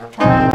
啊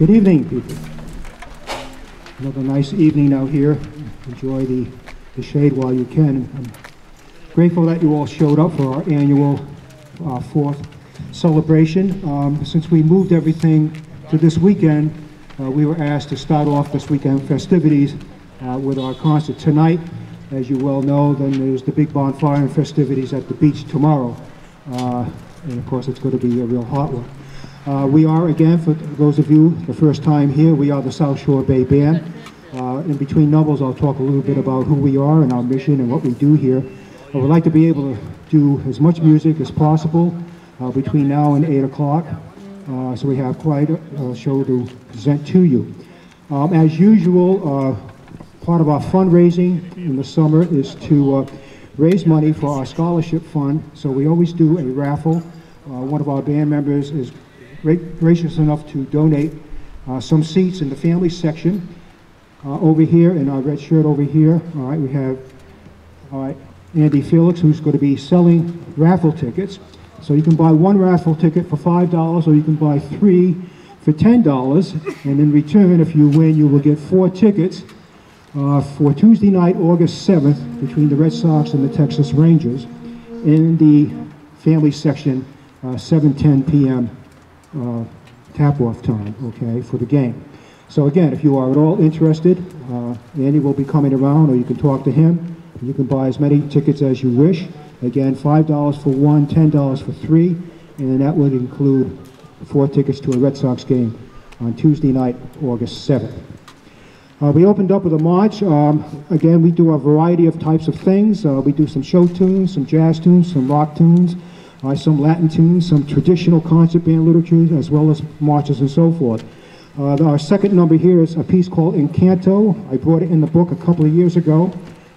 Good evening, people. Another nice evening out here. Enjoy the, the shade while you can. I'm grateful that you all showed up for our annual uh, fourth celebration. Um, since we moved everything to this weekend, uh, we were asked to start off this weekend festivities uh, with our concert tonight. As you well know, then there's the big bonfire and festivities at the beach tomorrow. Uh, and of course, it's going to be a real hot one. Uh, we are, again, for those of you the first time here, we are the South Shore Bay Band. Uh, in between numbers, I'll talk a little bit about who we are and our mission and what we do here. I would like to be able to do as much music as possible uh, between now and 8 o'clock. Uh, so we have quite a, show to present to you. Um, as usual, uh, part of our fundraising in the summer is to uh, raise money for our scholarship fund. So we always do a raffle. one of our band members is gracious enough to donate uh, some seats in the family section. Uh, over here, in our red shirt over here, all right, we have all right, Andy Felix, who's going to be selling raffle tickets. So you can buy one raffle ticket for $5, or you can buy three for $10. And in return, if you win, you will get four tickets uh, for Tuesday night, August 7th, between the Red Sox and the Texas Rangers in the family section, uh, 7:10 p.m. uh, tap-off time, okay, for the game. So again, if you are at all interested, uh, Andy will be coming around, or you can talk to him. You can buy as many tickets as you wish. Again, $5 for one, $10 for three, and that would include four tickets to a Red Sox game on Tuesday night, August 7th. Uh, we opened up with a march. Um, again, we do a variety of types of things. Uh, we do some show tunes, some jazz tunes, some rock tunes, uh, some Latin tunes, some traditional concert band literature, as well as marches and so forth. Uh, our second number here is a piece called Encanto. I brought it in the book a couple of years ago,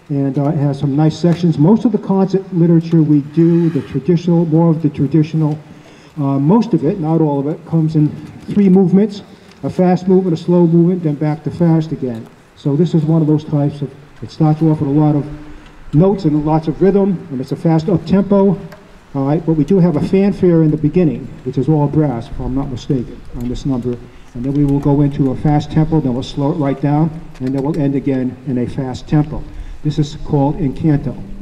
and uh, it has some nice sections. Most of the concert literature we do, the traditional, more of the traditional, uh, most of it, not all of it, comes in three movements a fast movement, a slow movement, then back to fast again. So this is one of those types of, it starts off with a lot of notes and lots of rhythm, and it's a fast up tempo. All right, but we do have a fanfare in the beginning, which is all brass, if I'm not mistaken, on this number. And then we will go into a fast tempo, then we'll slow it right down, and then we'll end again in a fast tempo. This is called Encanto.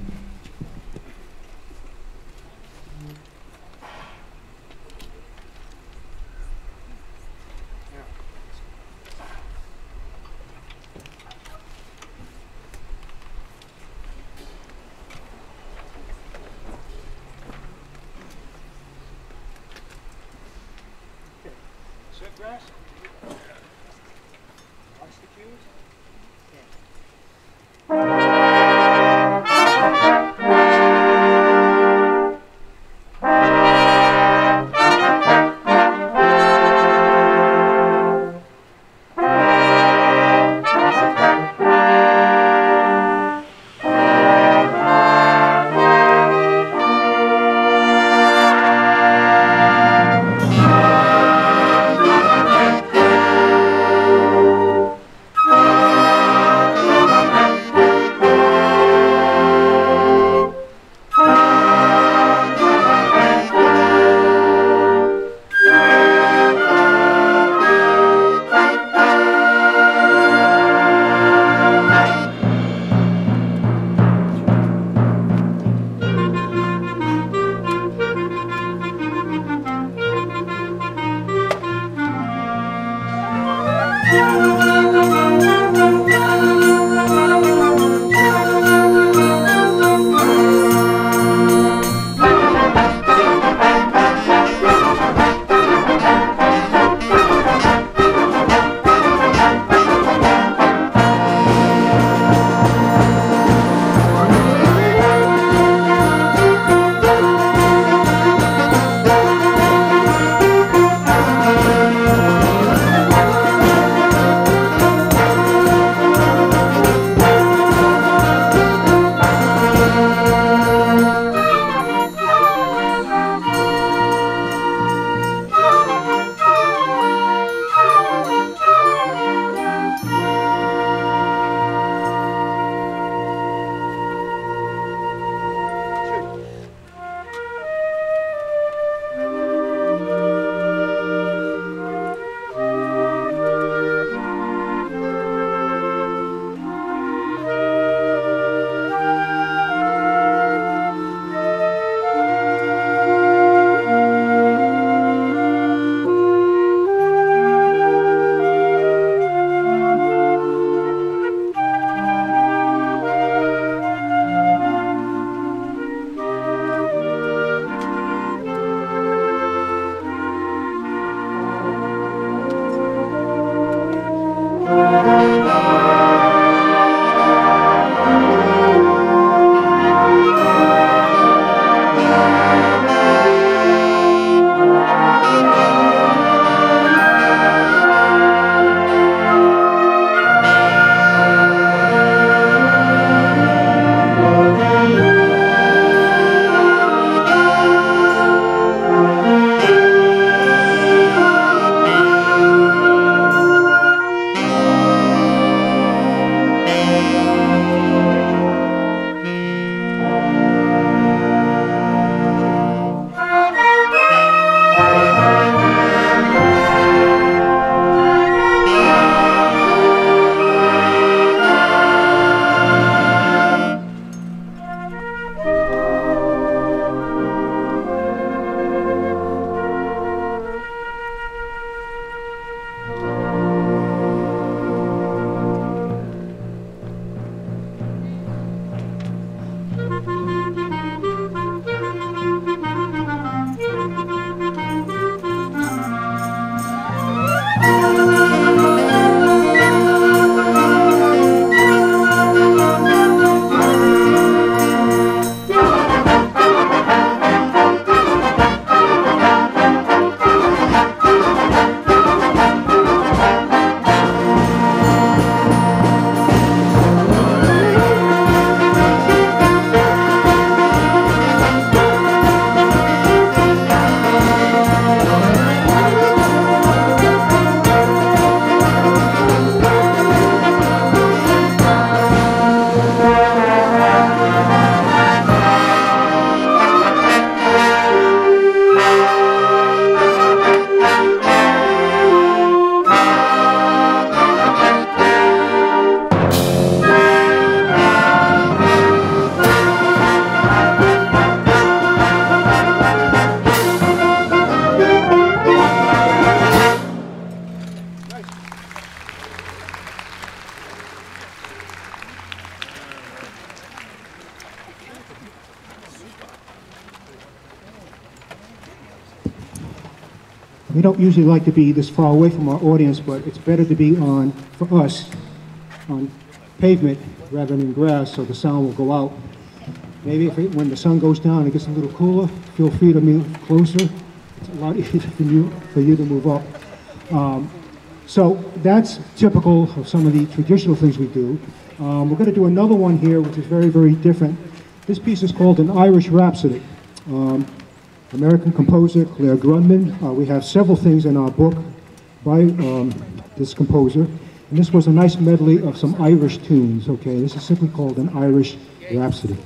We don't usually like to be this far away from our audience, but it's better to be on, for us, on pavement rather than grass, so the sound will go out. Maybe if, it- when the sun goes down, it gets a little cooler, feel free to move closer. It's a lot easier for you, for you to move up. Um, So that's typical of some of the traditional things we do. Um, We're going to do another one here, which is very, very different. This piece is called an Irish Rhapsody. Um, American composer Clare Grundman. Uh, we have several things in our book by um, this composer. And this was a nice medley of some Irish tunes, okay? This is simply called an Irish Rhapsody.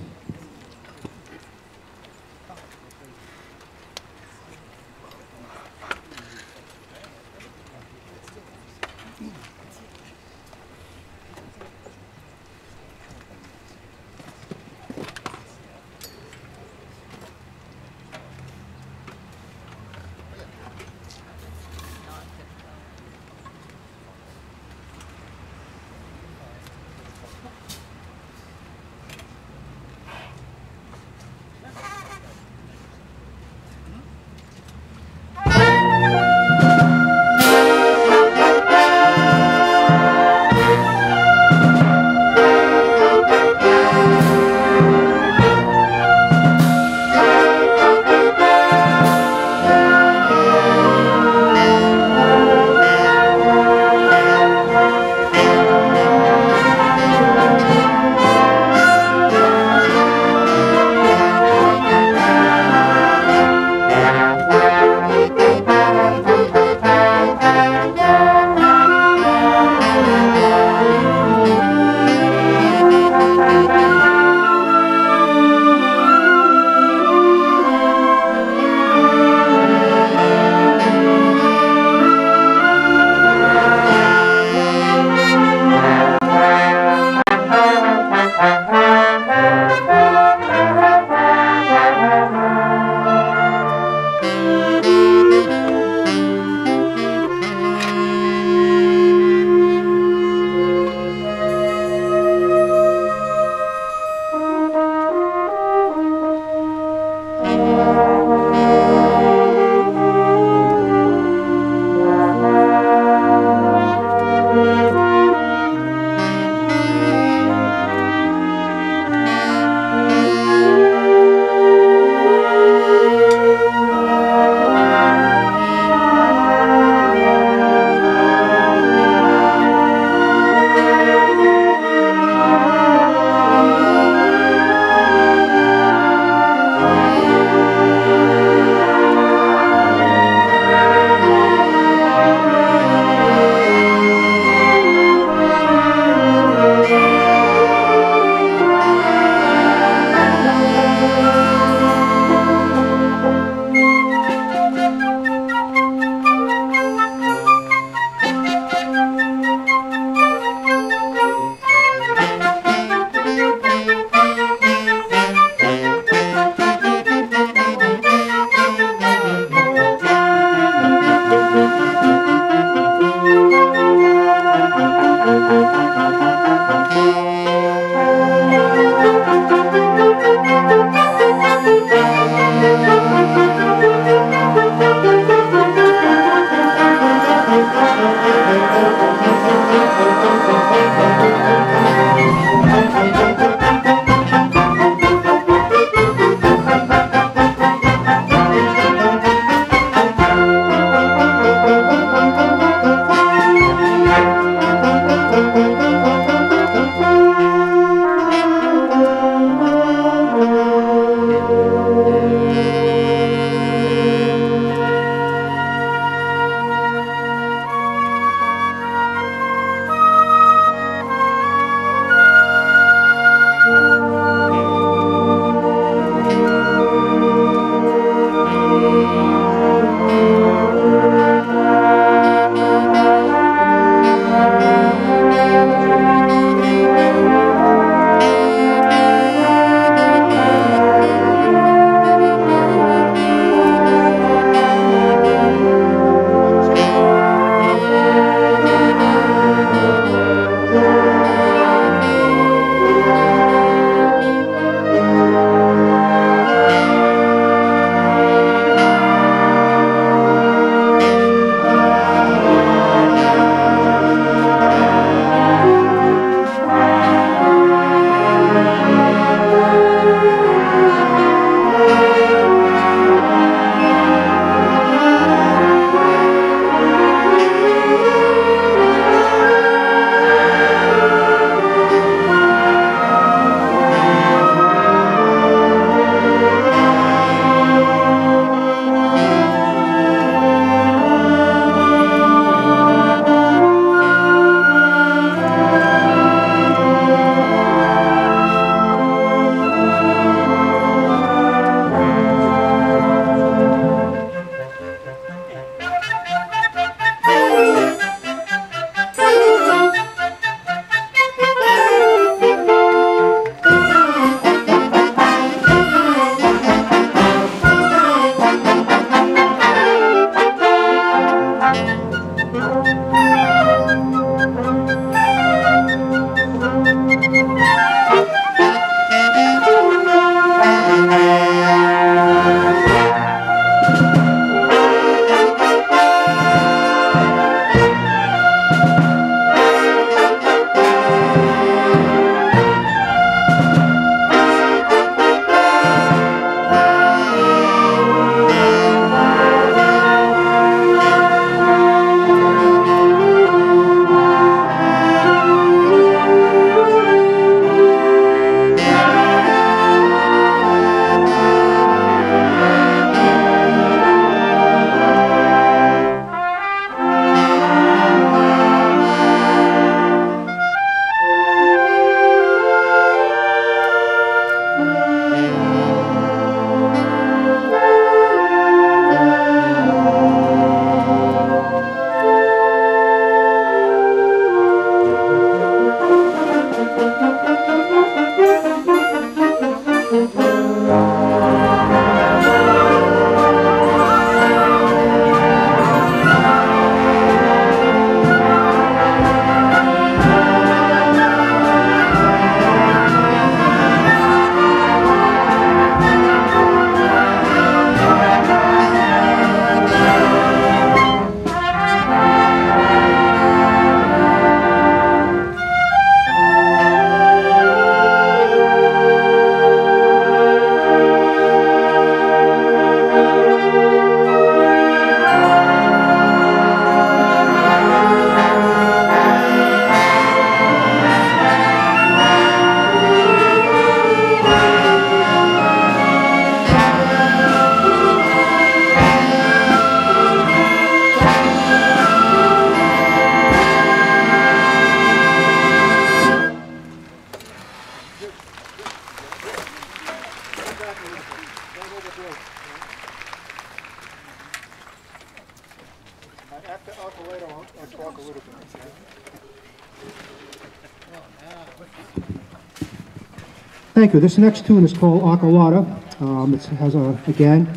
Thank you. This next tune is called Accolada. Um, it has a, again,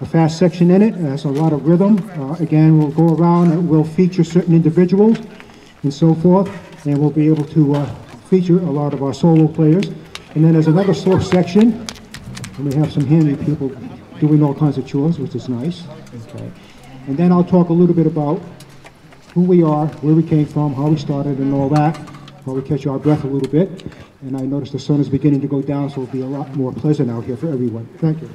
a fast section in it. It has a lot of rhythm. Uh, again, we'll go around and we'll feature certain individuals and so forth, and we'll be able to uh, feature a lot of our solo players. And then there's another slow section, and we have some handy people doing all kinds of chores, which is nice. Okay. And then I'll talk a little bit about who we are, where we came from, how we started, and all that, while we catch our breath a little bit. And I notice the sun is beginning to go down, so it'll be a lot more pleasant out here for everyone. Thank you.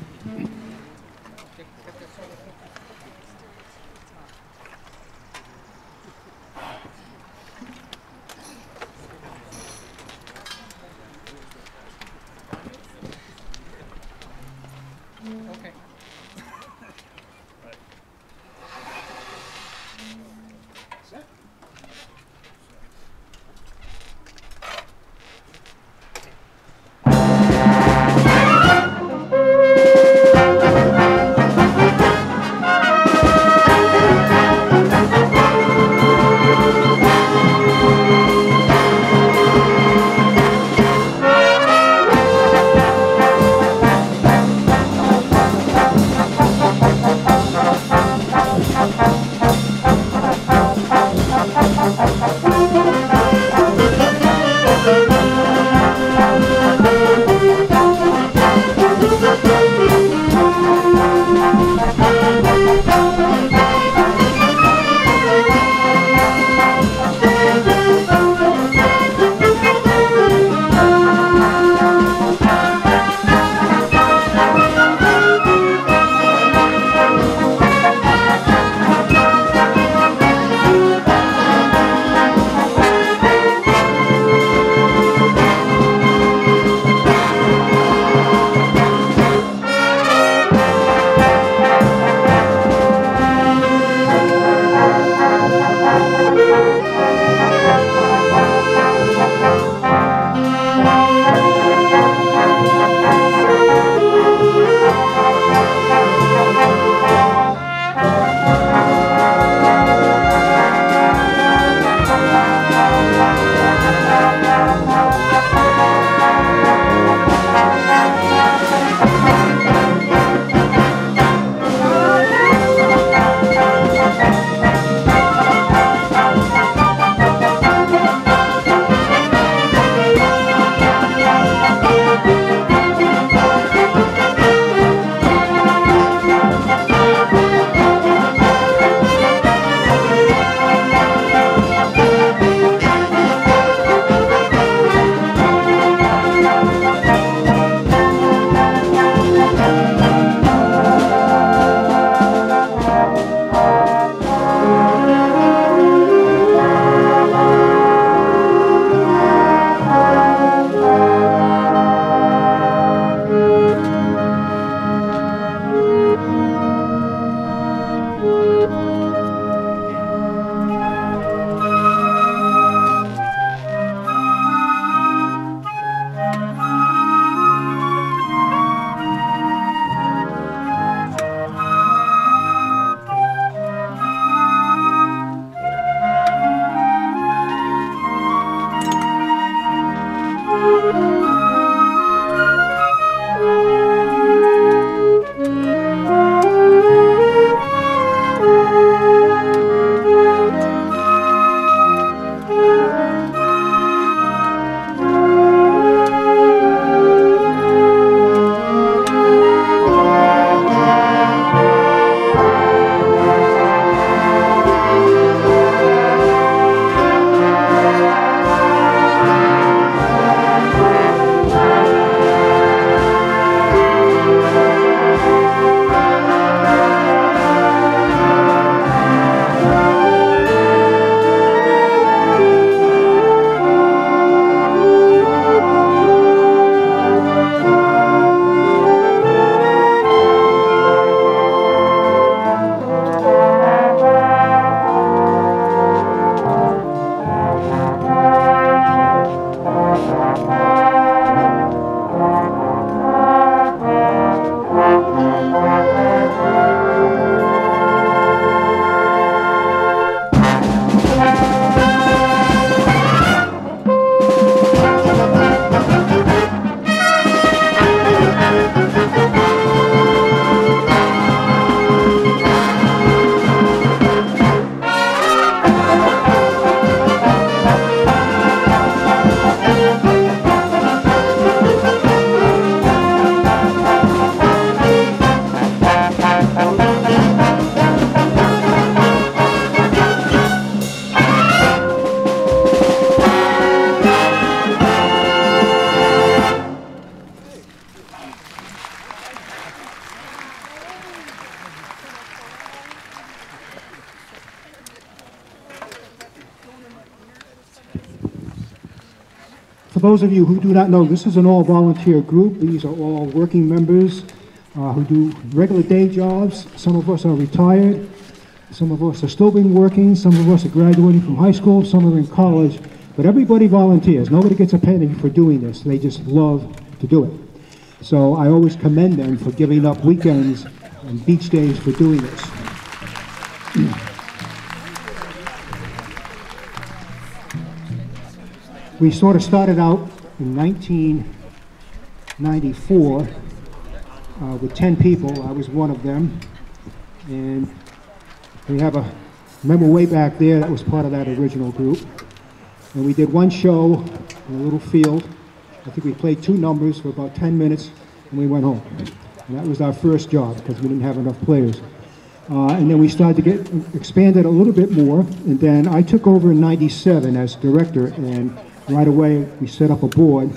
Those of you who do not know, this is an all-volunteer group. These are all working members uh, who do regular day jobs. Some of us are retired. Some of us are still been working. Some of us are graduating from high school. Some are in college. But everybody volunteers. Nobody gets a penny for doing this. They just love to do it. So I always commend them for giving up weekends and beach days for doing this. We sort of started out in 1994 uh, with 10 people. I was one of them. And we have a, remember way back there, that was part of that original group. And we did one show in a little field. I think we played two numbers for about 10 minutes and we went home. And that was our first job because we didn't have enough players. Uh, and then we started to get expanded a little bit more. And then I took over in 97 as director. And right away, we set up a board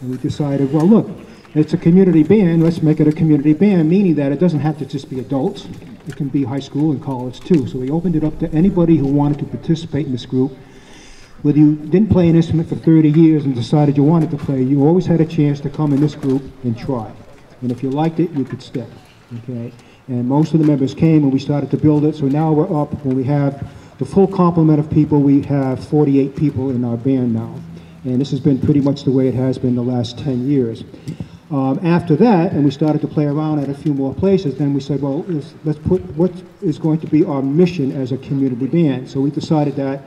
and we decided, well, look, it's a community band. Let's make it a community band, meaning that it doesn't have to just be adults. It can be high school and college too. So we opened it up to anybody who wanted to participate in this group. Whether you didn't play an instrument for 30 years and decided you wanted to play, you always had a chance to come in this group and try. And if you liked it, you could stay. Okay? And most of the members came and we started to build it. So now we're up when we have the full complement of people. We have 48 people in our band now. And this has been pretty much the way it has been the last 10 years. Um, after that, and we started to play around at a few more places, then we said, well, let's, let's put what is going to be our mission as a community band. So we decided that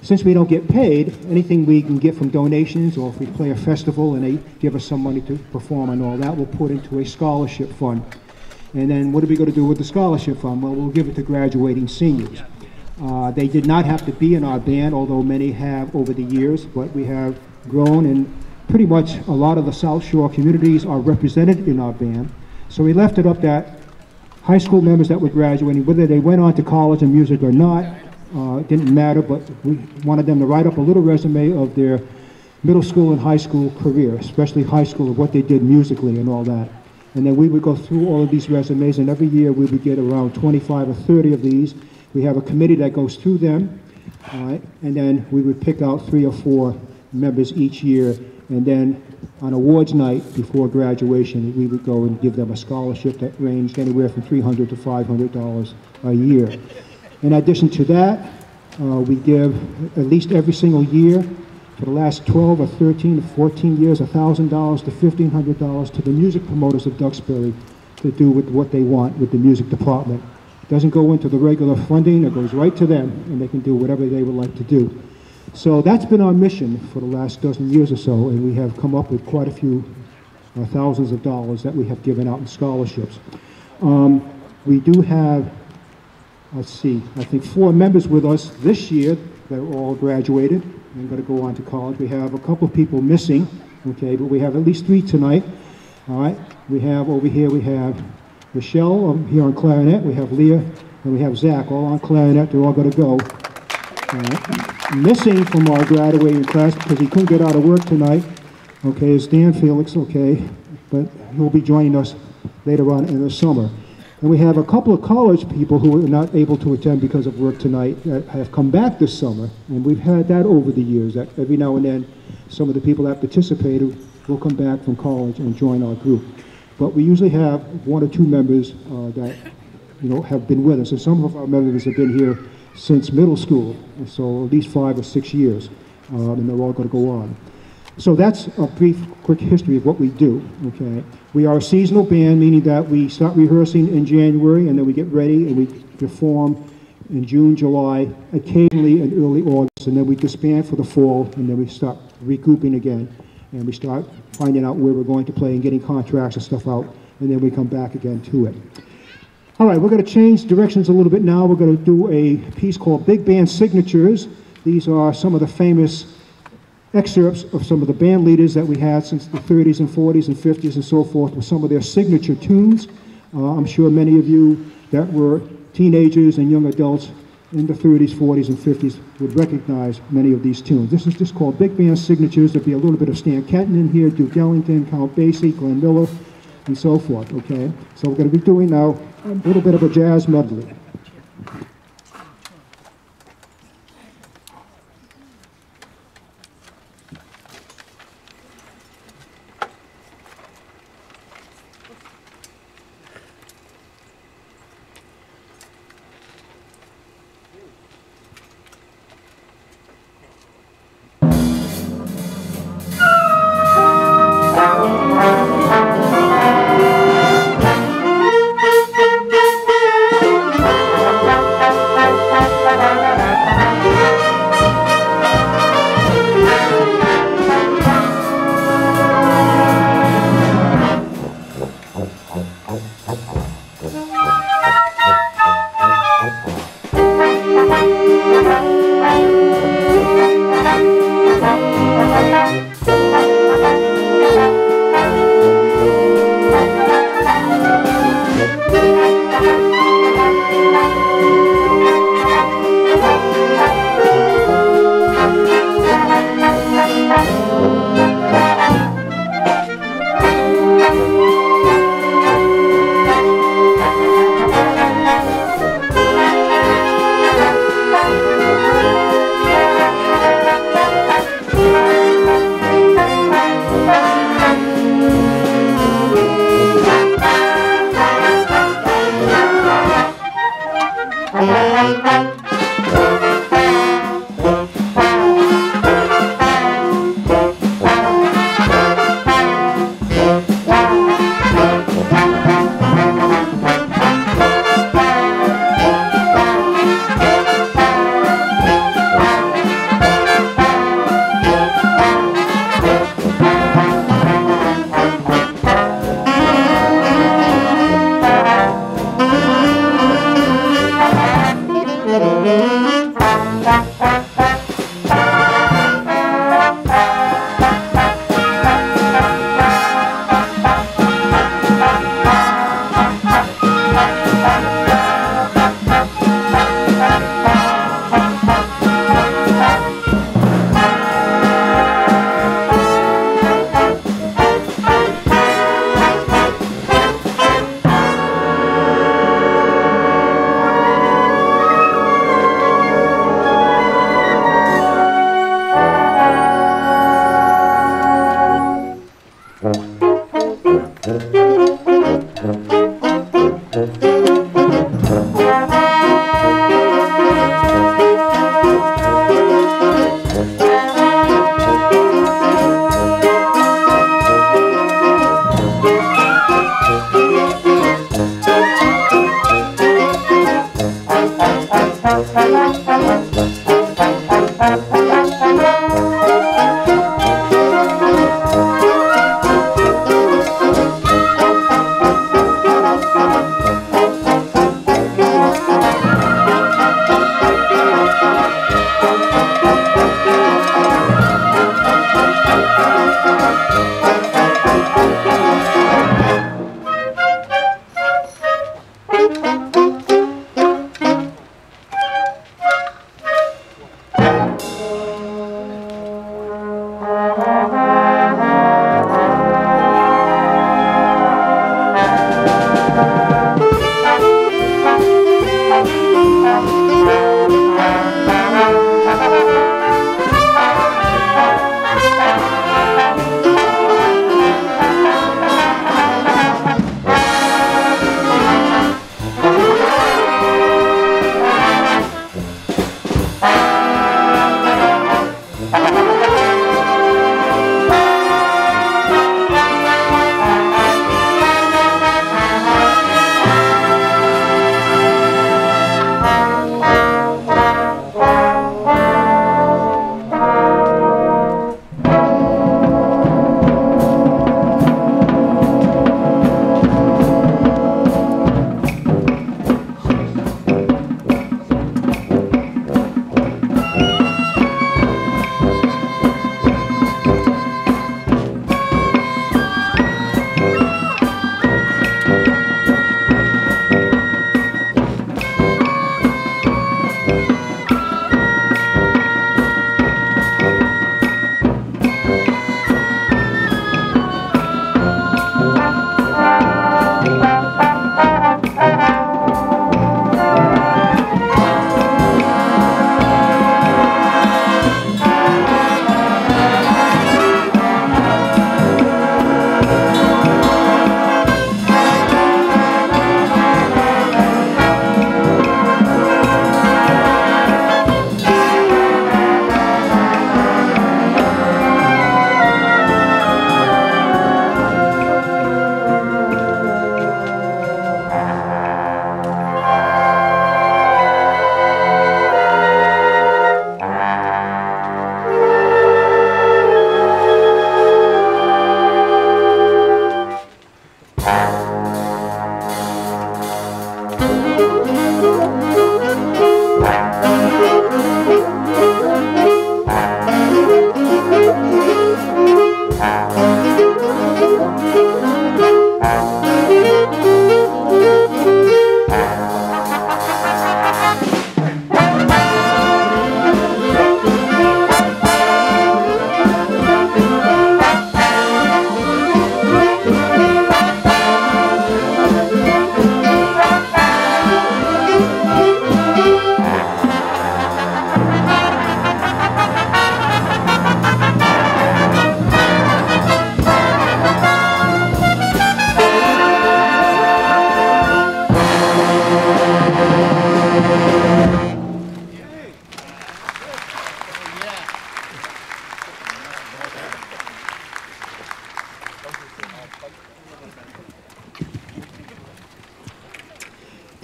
since we don't get paid, anything we can get from donations or if we play a festival and they give us some money to perform and all that, we'll put into a scholarship fund. And then what are we going to do with the scholarship fund? Well, we'll give it to graduating seniors. Uh, they did not have to be in our band, although many have over the years, but we have grown and pretty much a lot of the South Shore communities are represented in our band. So we left it up that high school members that were graduating, whether they went on to college in music or not, uh, didn't matter, but we wanted them to write up a little resume of their middle school and high school career, especially high school, of what they did musically and all that. And then we would go through all of these resumes, and every year we would get around 25 or 30 of these. We have a committee that goes through them, all right, and then we would pick out three or four members each year, and then on awards night before graduation, we would go and give them a scholarship that ranged anywhere from 300 to 500 dollars a year. In addition to that, uh, we give at least every single year for the last 12 or 13 or 14 years, $1,000 to $1,500 to the music promoters of Duxbury to do with what they want with the music department. Doesn't go into the regular funding, it goes right to them, and they can do whatever they would like to do. So that's been our mission for the last dozen years or so, and we have come up with quite a few uh, thousands of dollars that we have given out in scholarships. Um, we do have, let's see, I think four members with us this year that are all graduated and going to go on to college. We have a couple of people missing, okay, but we have at least three tonight. All right, we have over here, we have Michelle um, here on clarinet, we have Leah, and we have Zach, all on clarinet. They're all going to go. Right. Missing from our graduating class because he couldn't get out of work tonight, okay, is Dan Felix, okay, but he'll be joining us later on in the summer. And we have a couple of college people who are not able to attend because of work tonight that have come back this summer. And we've had that over the years, that every now and then, some of the people that participated will come back from college and join our group. But we usually have one or two members uh, that, you know, have been with us. And some of our members have been here since middle school, so at least five or six years, um, and they're all going to go on. So that's a brief, quick history of what we do, okay? We are a seasonal band, meaning that we start rehearsing in January, and then we get ready and we perform in June, July, occasionally in early August, and then we disband for the fall, and then we start recouping again, and we start finding out where we're going to play and getting contracts and stuff out, and then we come back again to it. All right, we're going to change directions a little bit now. We're going to do a piece called Big Band Signatures. These are some of the famous excerpts of some of the band leaders that we had since the 30s and 40s and 50s and so forth with some of their signature tunes. Uh, I'm sure many of you that were teenagers and young adults in the 30s, 40s, and 50s would recognize many of these tunes. This is just called Big Band Signatures. There'll be a little bit of Stan Kenton in here, Duke Ellington, Count Basie, Glenn Miller, and so forth, okay? So we're going to be doing now a little bit of a jazz medley.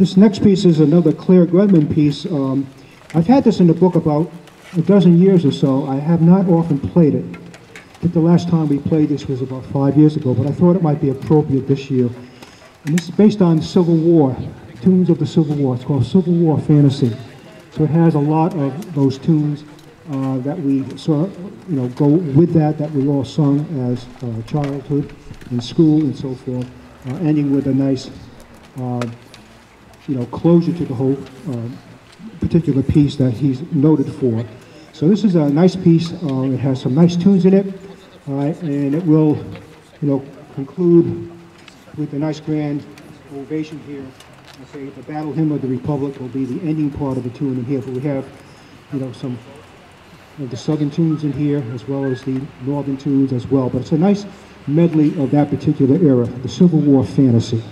This next piece is another Clare Grundman piece. Um, I've had this in the book about a dozen years or so. I have not often played it. I think the last time we played this was about five years ago, but I thought it might be appropriate this year. And this is based on Civil War, tunes of the Civil War. It's called Civil War Fantasy. So it has a lot of those tunes uh, that we saw, you know, go with that, that we all sung as uh, childhood in school and so forth, uh, ending with a nice, uh, you know, closure to the whole uh, particular piece that he's noted for. So this is a nice piece. Uh, it has some nice tunes in it, and it will, you know, conclude with a nice grand ovation here. The Battle Hymn of the Republic will be the ending part of the tune in here, but we have, you know, some of the southern tunes in here as well as the northern tunes as well. But it's a nice medley of that particular era, the Civil War fantasy.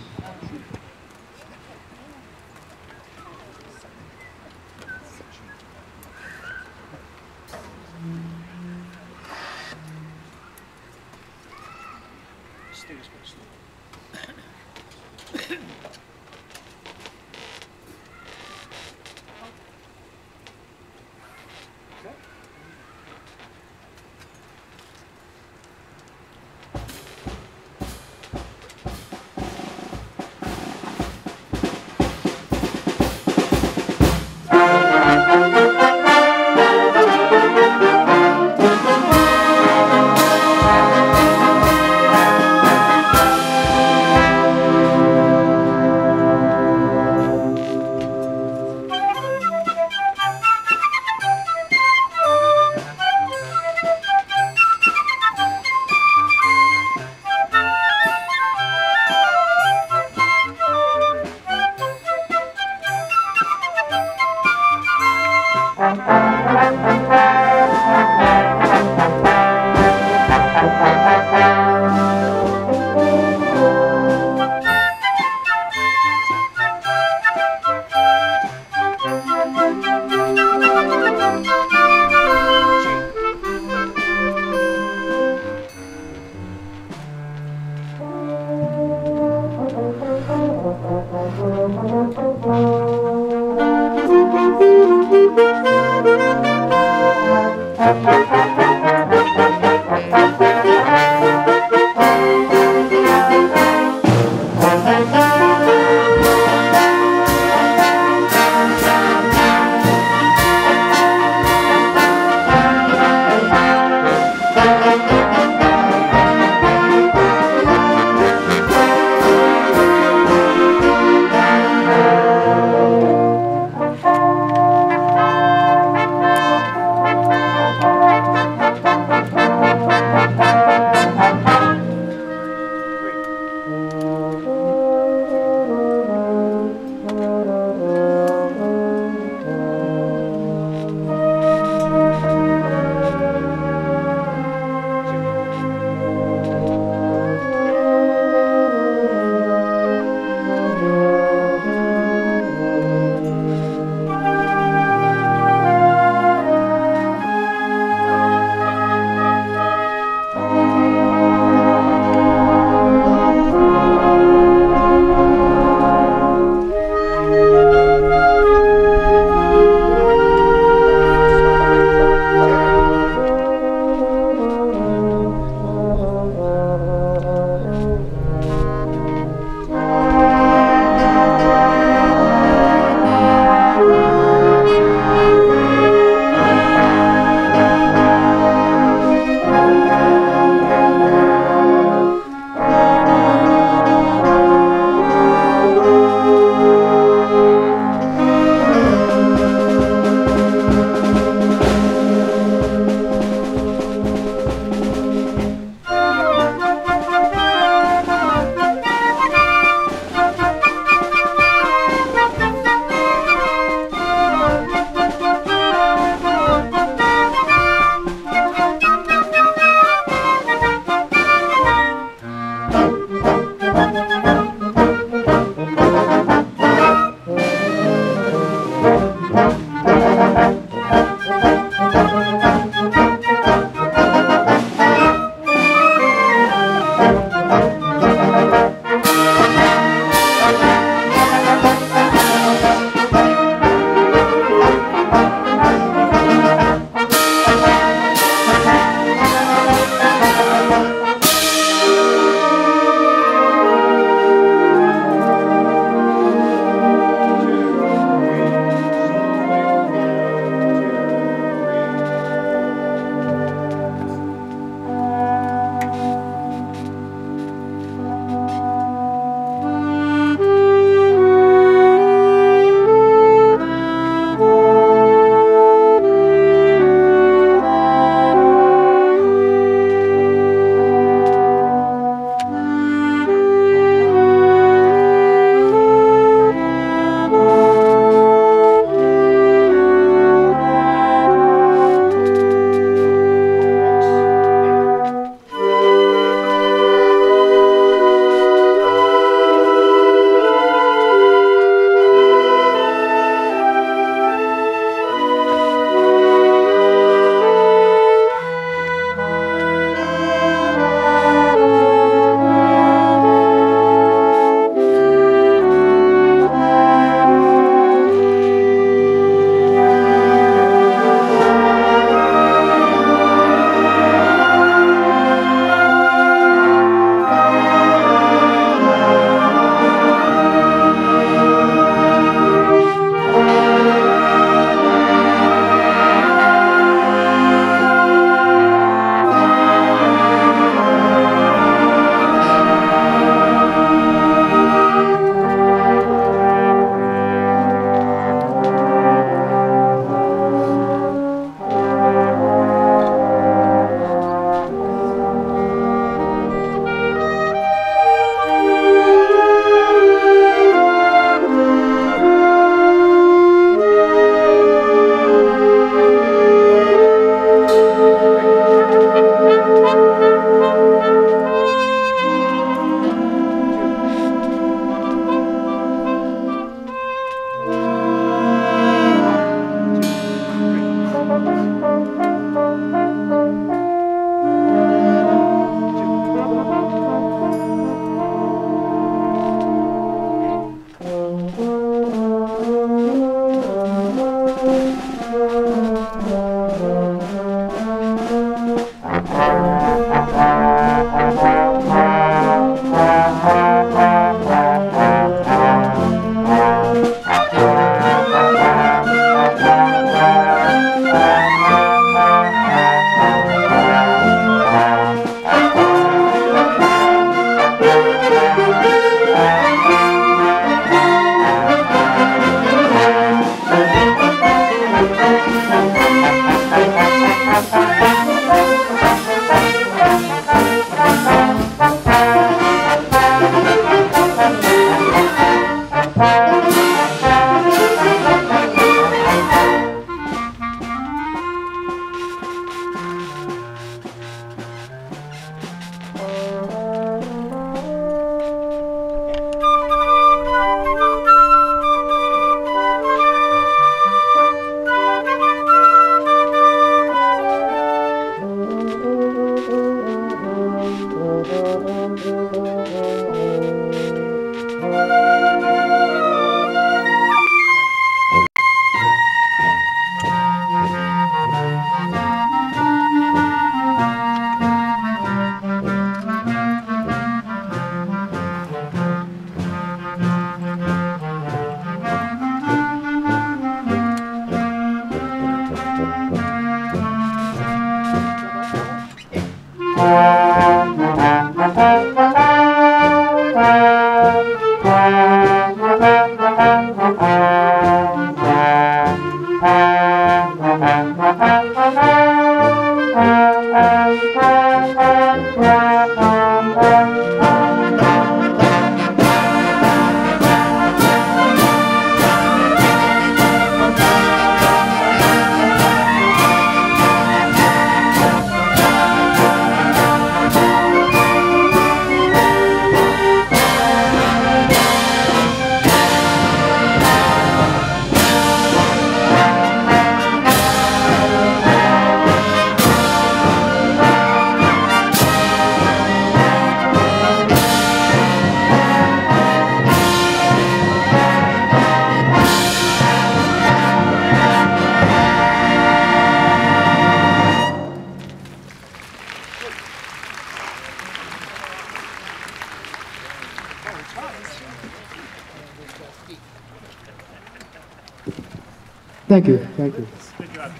Thank you, thank you.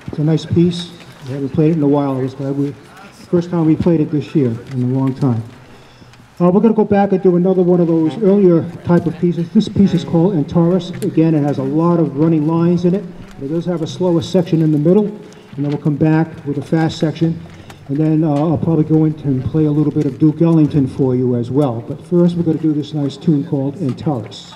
It's a nice piece. We haven't played it in a while. I was glad we, first time we played it this year in a long time. Uh, we're gonna go back and do another one of those earlier type of pieces. This piece is called Antares. Again, it has a lot of running lines in it. It does have a slower section in the middle, and then we'll come back with a fast section. And then, uh, I'll probably go into and play a little bit of Duke Ellington for you as well. But first, we're gonna do this nice tune called Antares.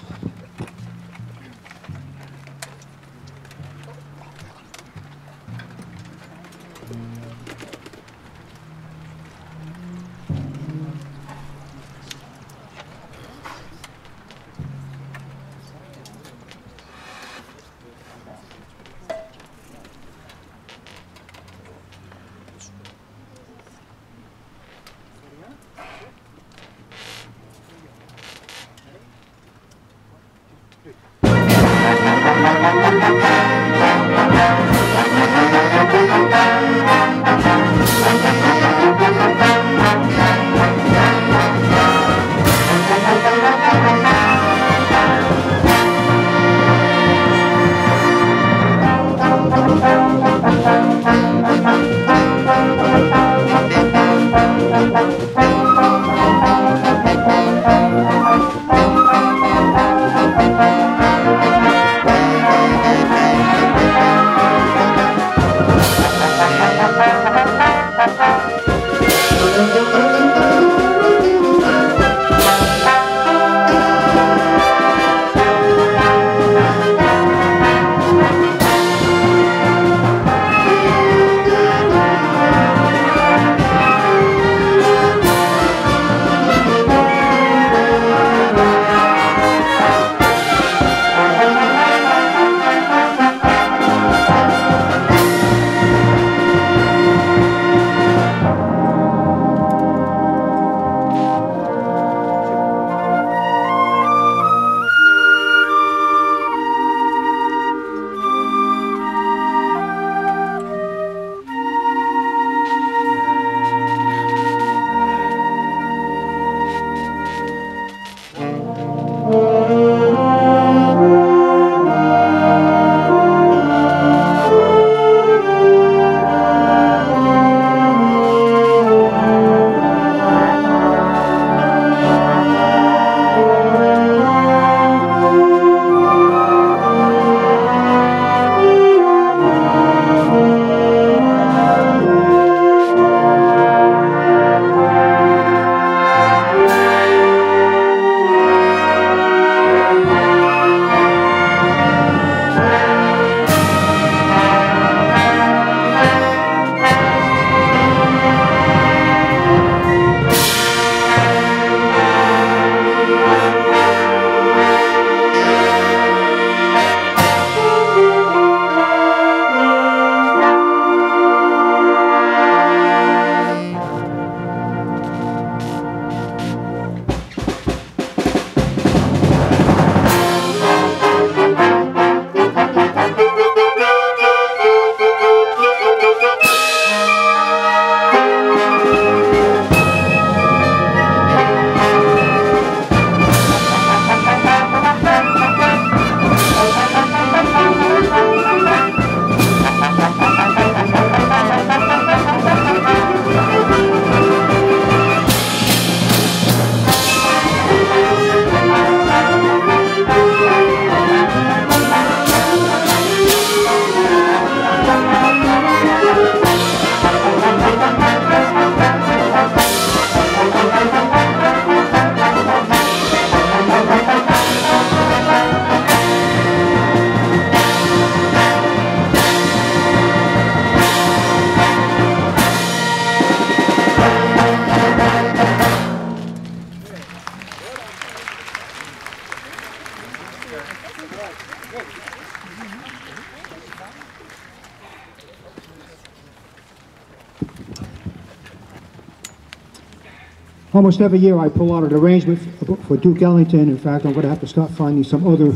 Almost every year I pull out an arrangement for- Duke Ellington. In fact, I'm going to have to start finding some other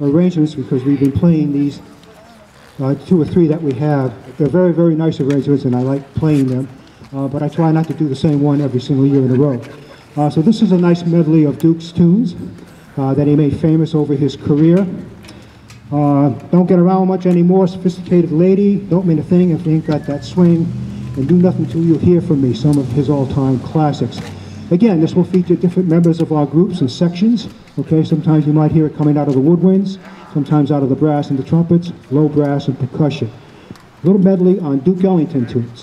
arrangements because we've been playing these uh, two or three that we have. They're very, very nice arrangements and I like playing them, uh, but I try not to do the same one every single year in a row. Uh, so this is a nice medley of Duke's tunes uh, that he made famous over his career. Uh, don't get around much anymore, sophisticated lady, don't mean a thing if you ain't got that swing, and do nothing till you hear from me, some of his all-time classics. Again, this will feature different members of our groups and sections, okay? Sometimes you might hear it coming out of the woodwinds, sometimes out of the brass and the trumpets, low brass and percussion. A little medley on Duke Ellington tunes.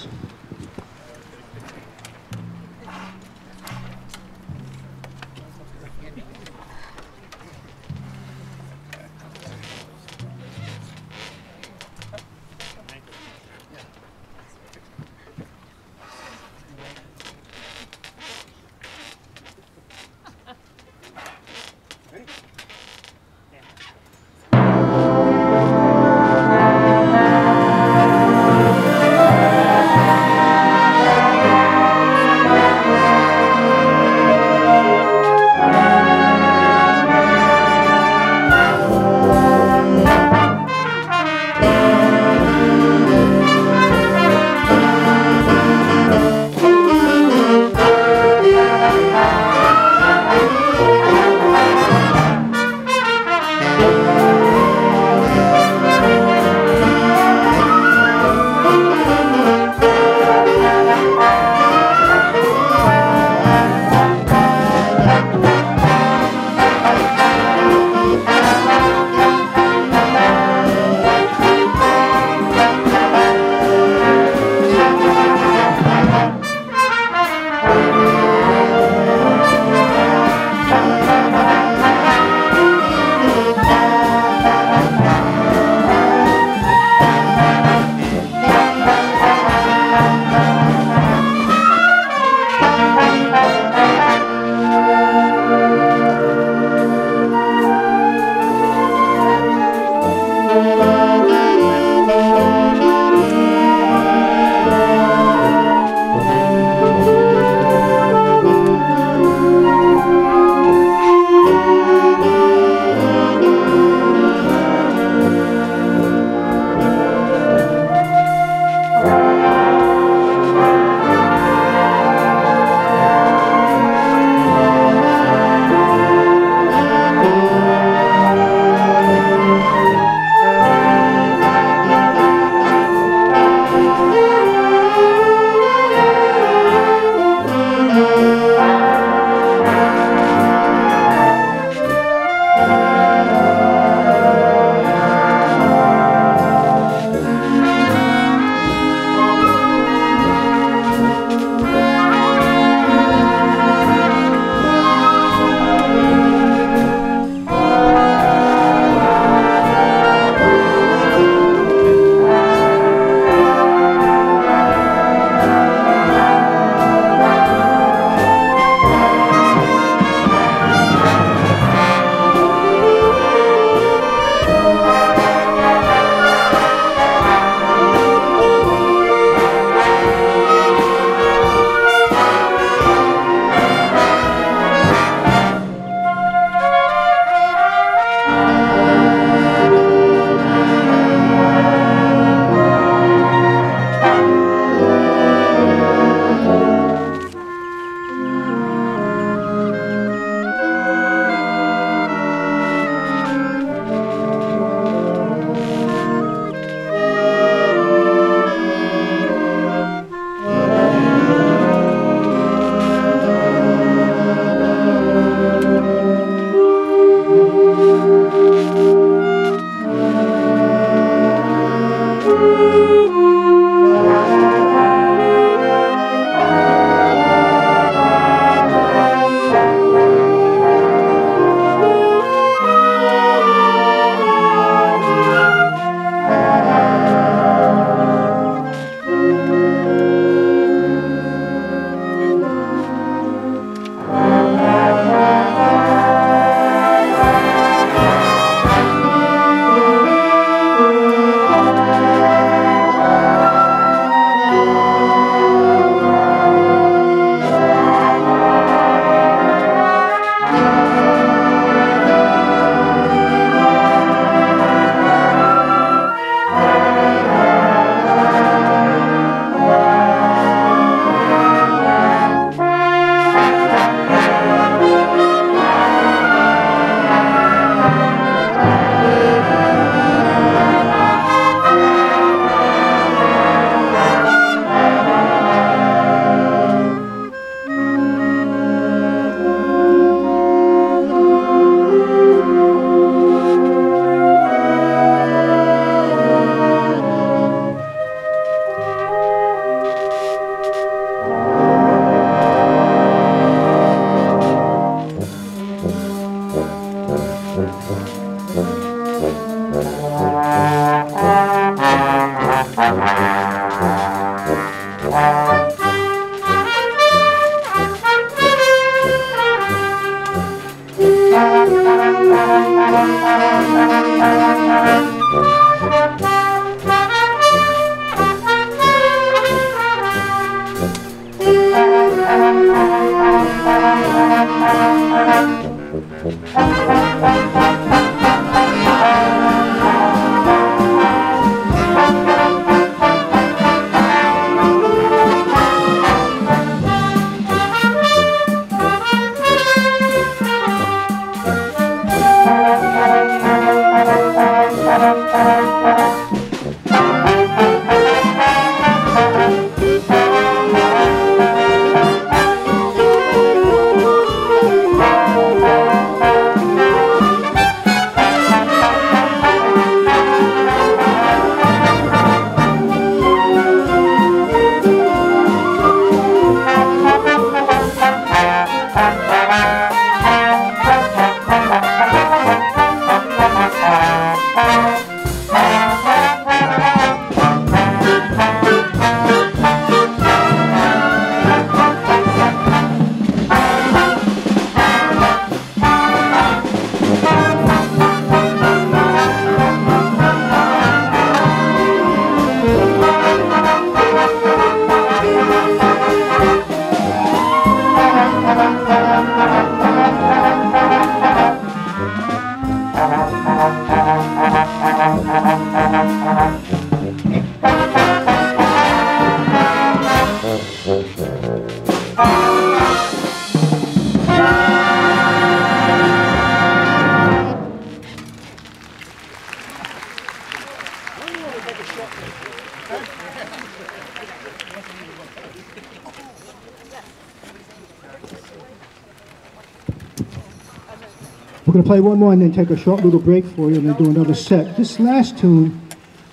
Play one more and then take a short little break for you and then do another set. This last tune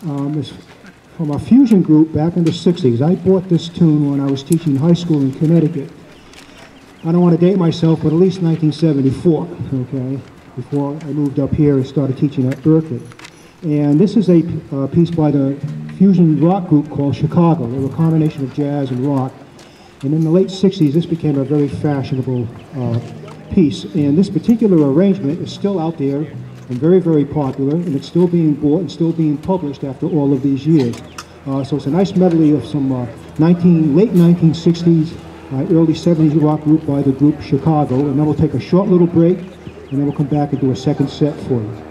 um, is from a fusion group back in the 60s. I bought this tune when I was teaching high school in Connecticut. I don't want to date myself, but at least 1974, okay, before I moved up here and started teaching at Berklee. And this is a uh, piece by the fusion rock group called Chicago. They were a combination of jazz and rock. And in the late 60s, this became a very fashionable uh, piece. And this particular arrangement is still out there and very, very popular, and it's still being bought and still being published after all of these years. Uh, so it's a nice medley of some uh, 19, late 1960s, uh, early 70s rock group by the group Chicago. And then we'll take a short little break, and then we'll come back and do a second set for you. You.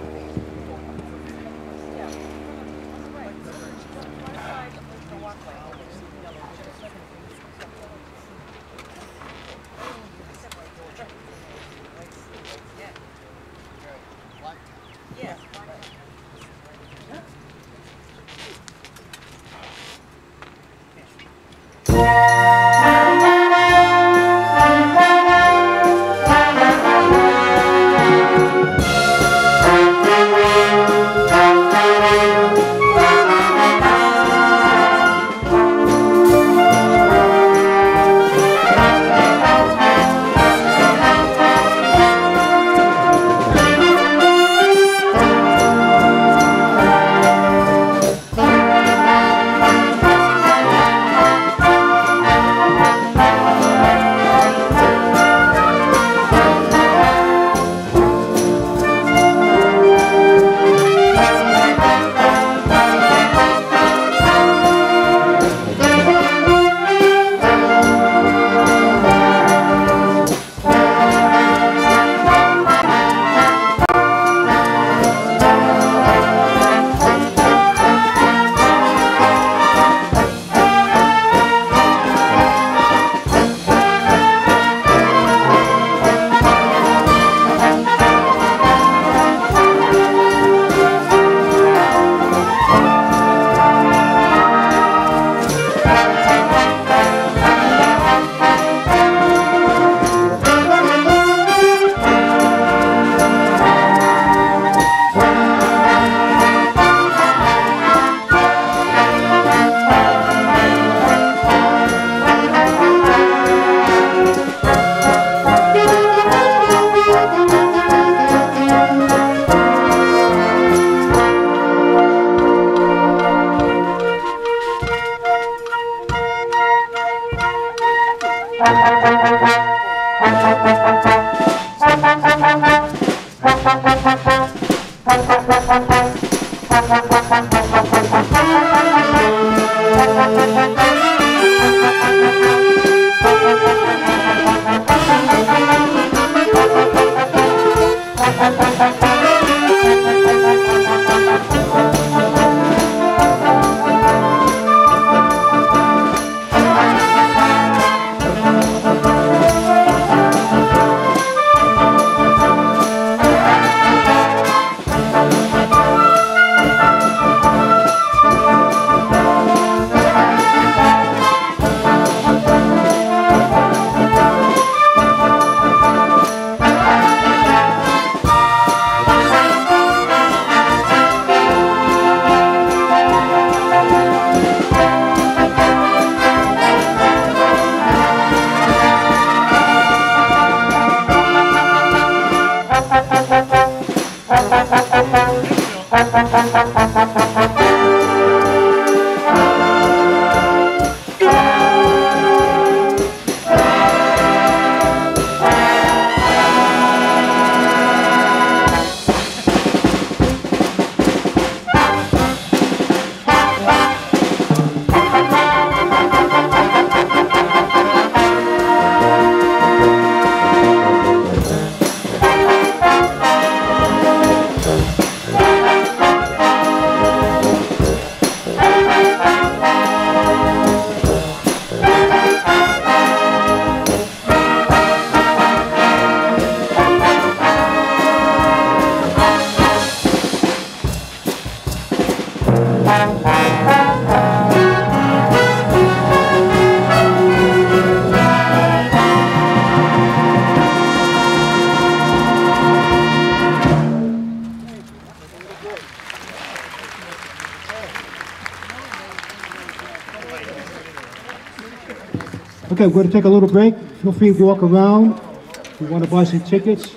Okay, we're going to take a little break. Feel free to walk around. If you want to buy some tickets,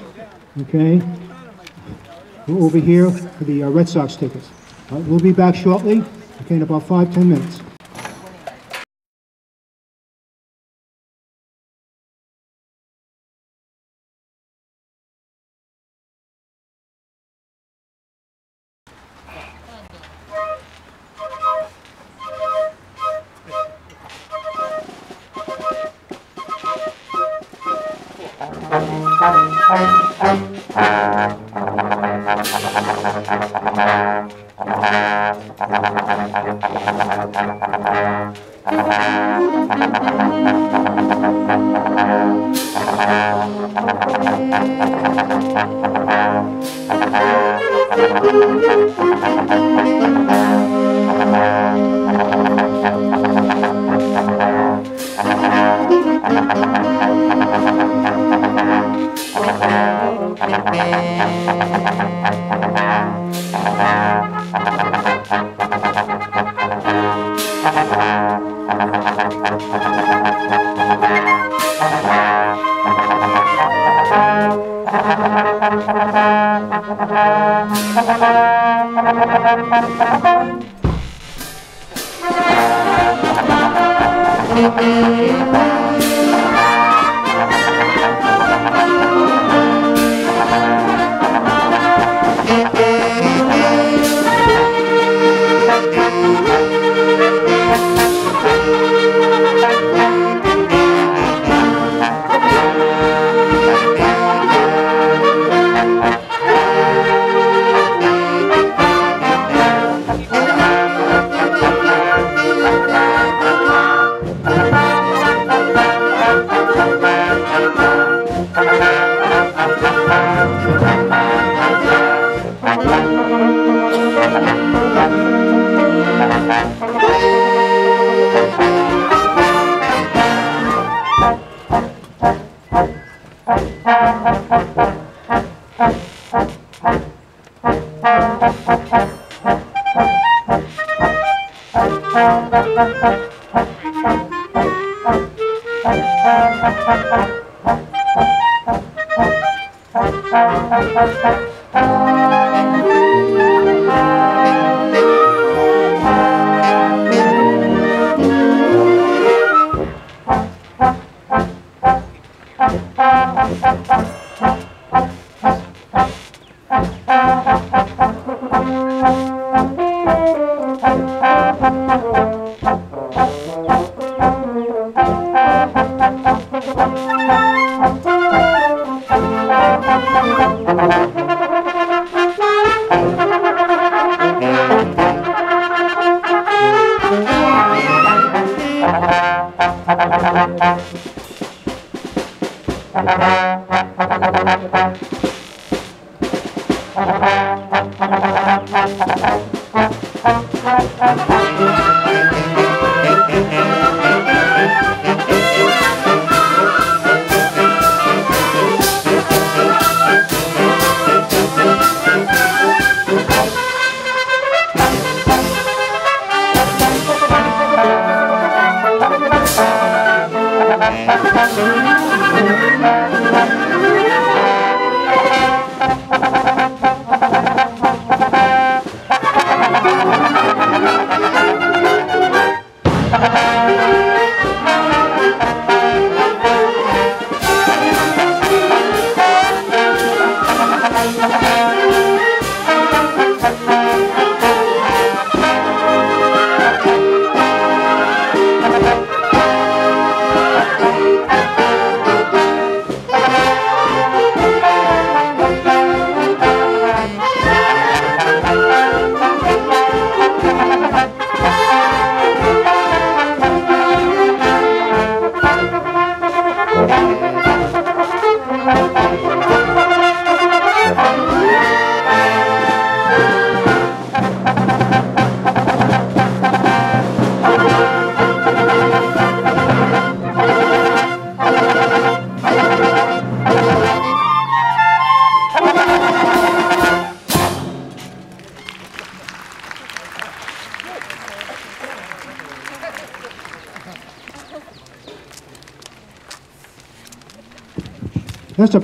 okay? We're over here for the uh, Red Sox tickets. Uh, we'll be back shortly, okay, in about five, ten minutes.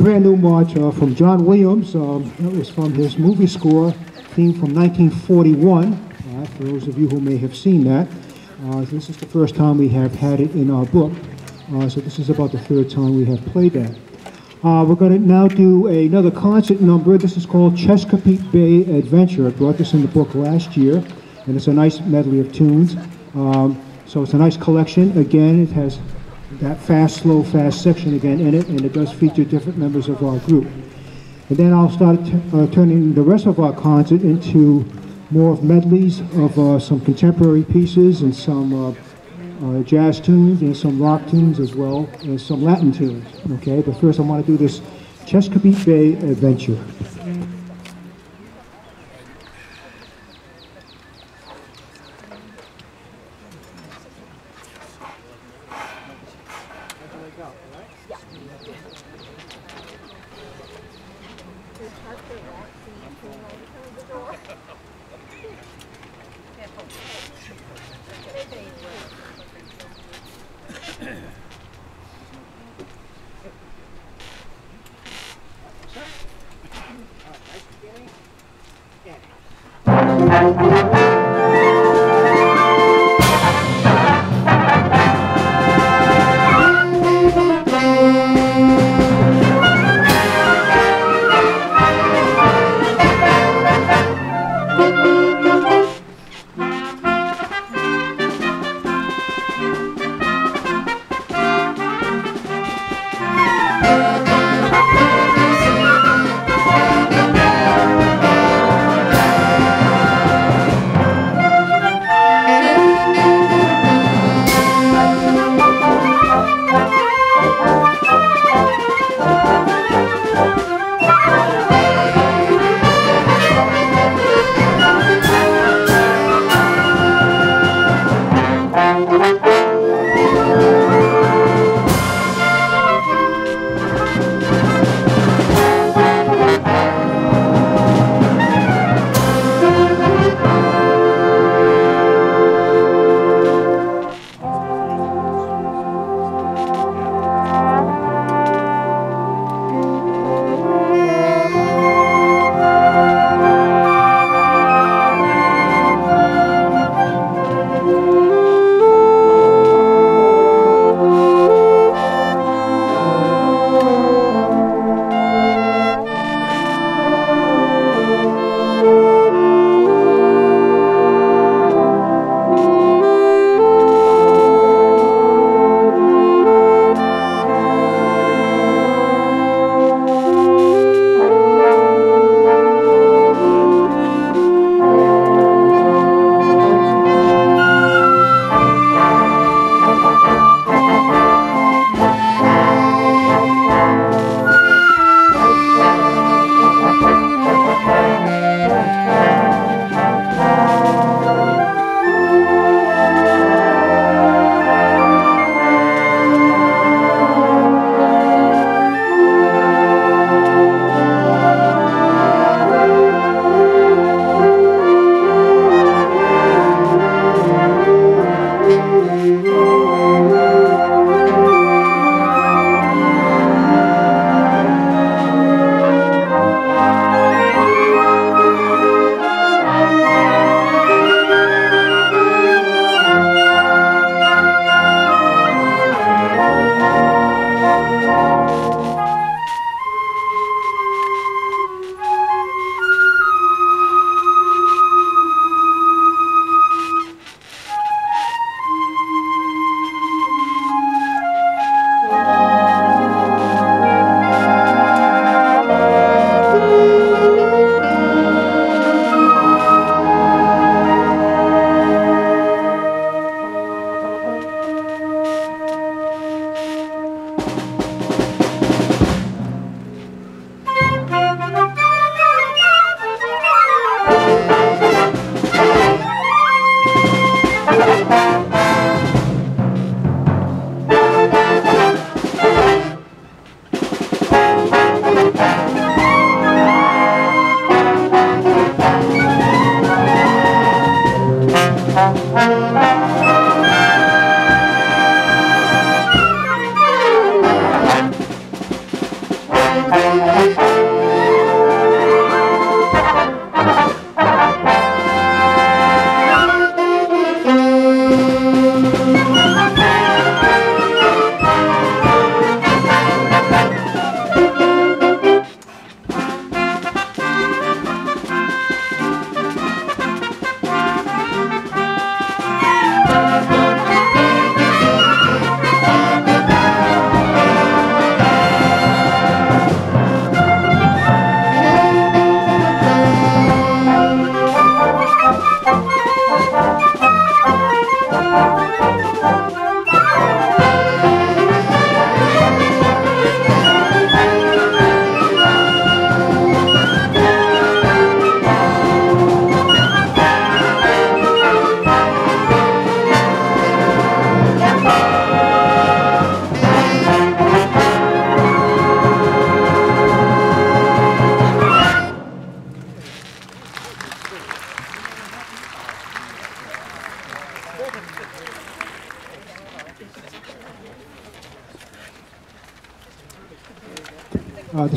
Brand new march uh, from John Williams. Um, that was from his movie score, theme from 1941. Uh, for those of you who may have seen that, uh, this is the first time we have had it in our book. Uh, so this is about the third time we have played that. Uh, we're going to now do another concert number. This is called Chesapeake Bay Adventure. I brought this in the book last year, and it's a nice medley of tunes. Um, so it's a nice collection. Again, it has that fast, slow, fast section again in it, and it does feature different members of our group. And then I'll start uh, turning the rest of our concert into more of medleys of uh, some contemporary pieces and some uh, uh jazz tunes and some rock tunes as well and some Latin tunes. Okay, but first I want to do this Chesapeake Bay Adventure.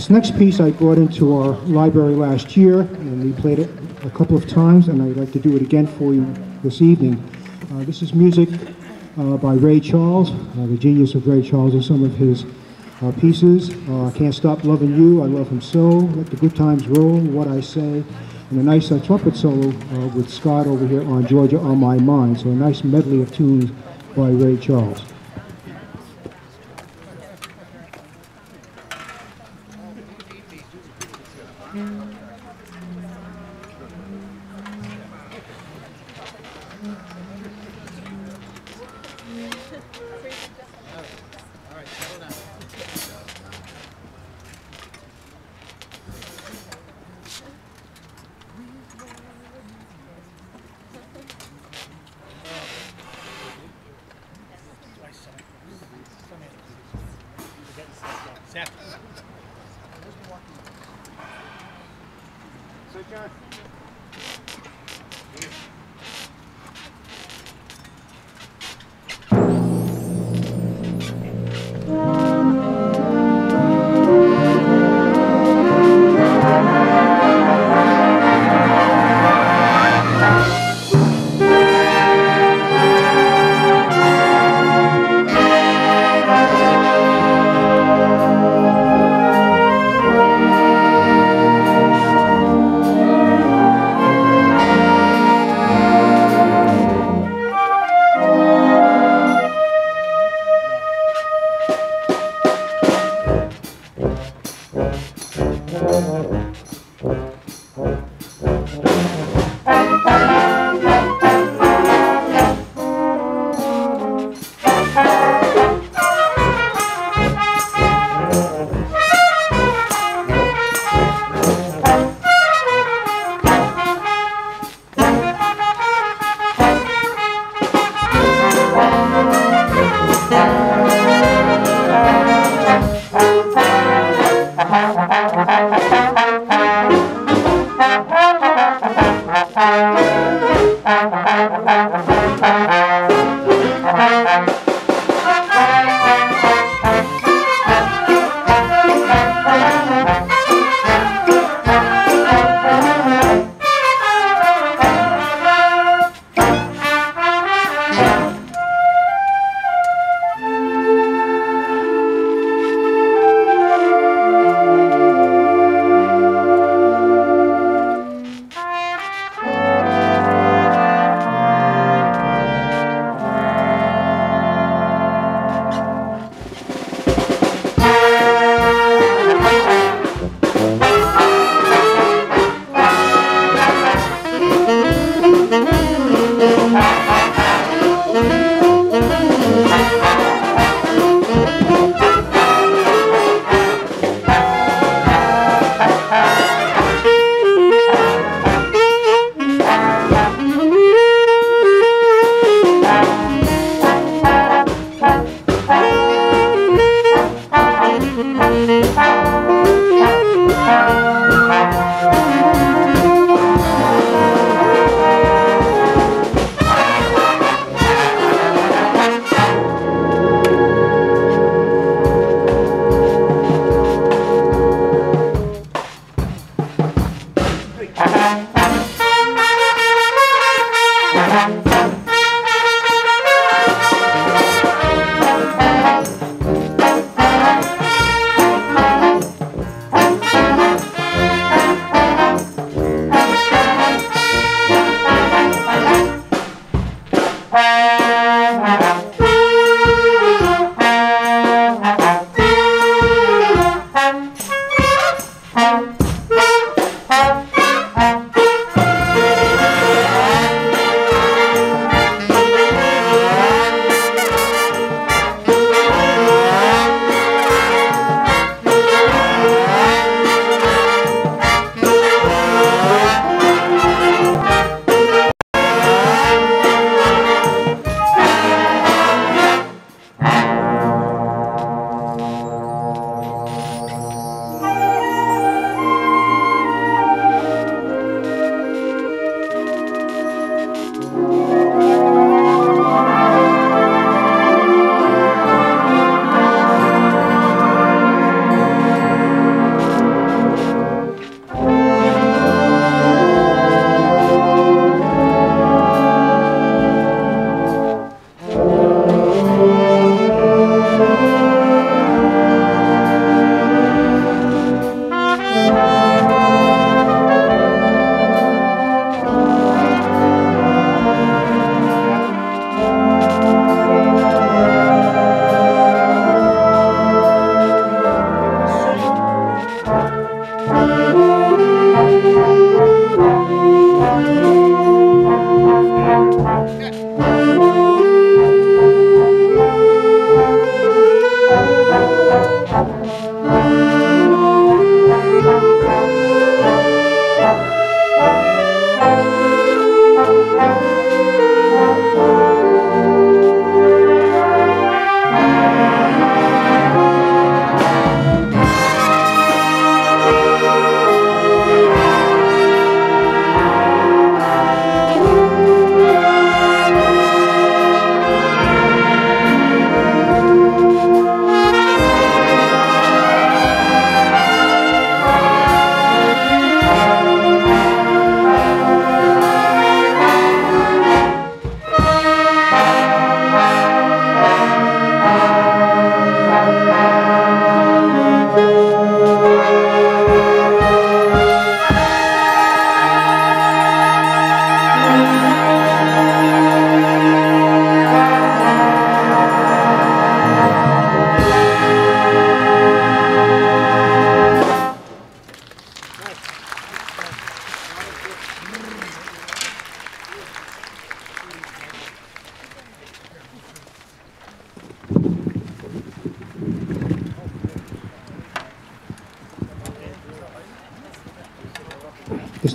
This next piece I brought into our library last year, and we played it a couple of times, and I'd like to do it again for you this evening. Uh, this is music uh, by Ray Charles, uh, the genius of Ray Charles, and some of his uh, pieces. Uh, Can't Stop Loving You, I Love Him So, Let the Good Times Roll, What I Say, and a nice uh, trumpet solo with Scott over here on Georgia on My Mind. So a nice medley of tunes by Ray Charles.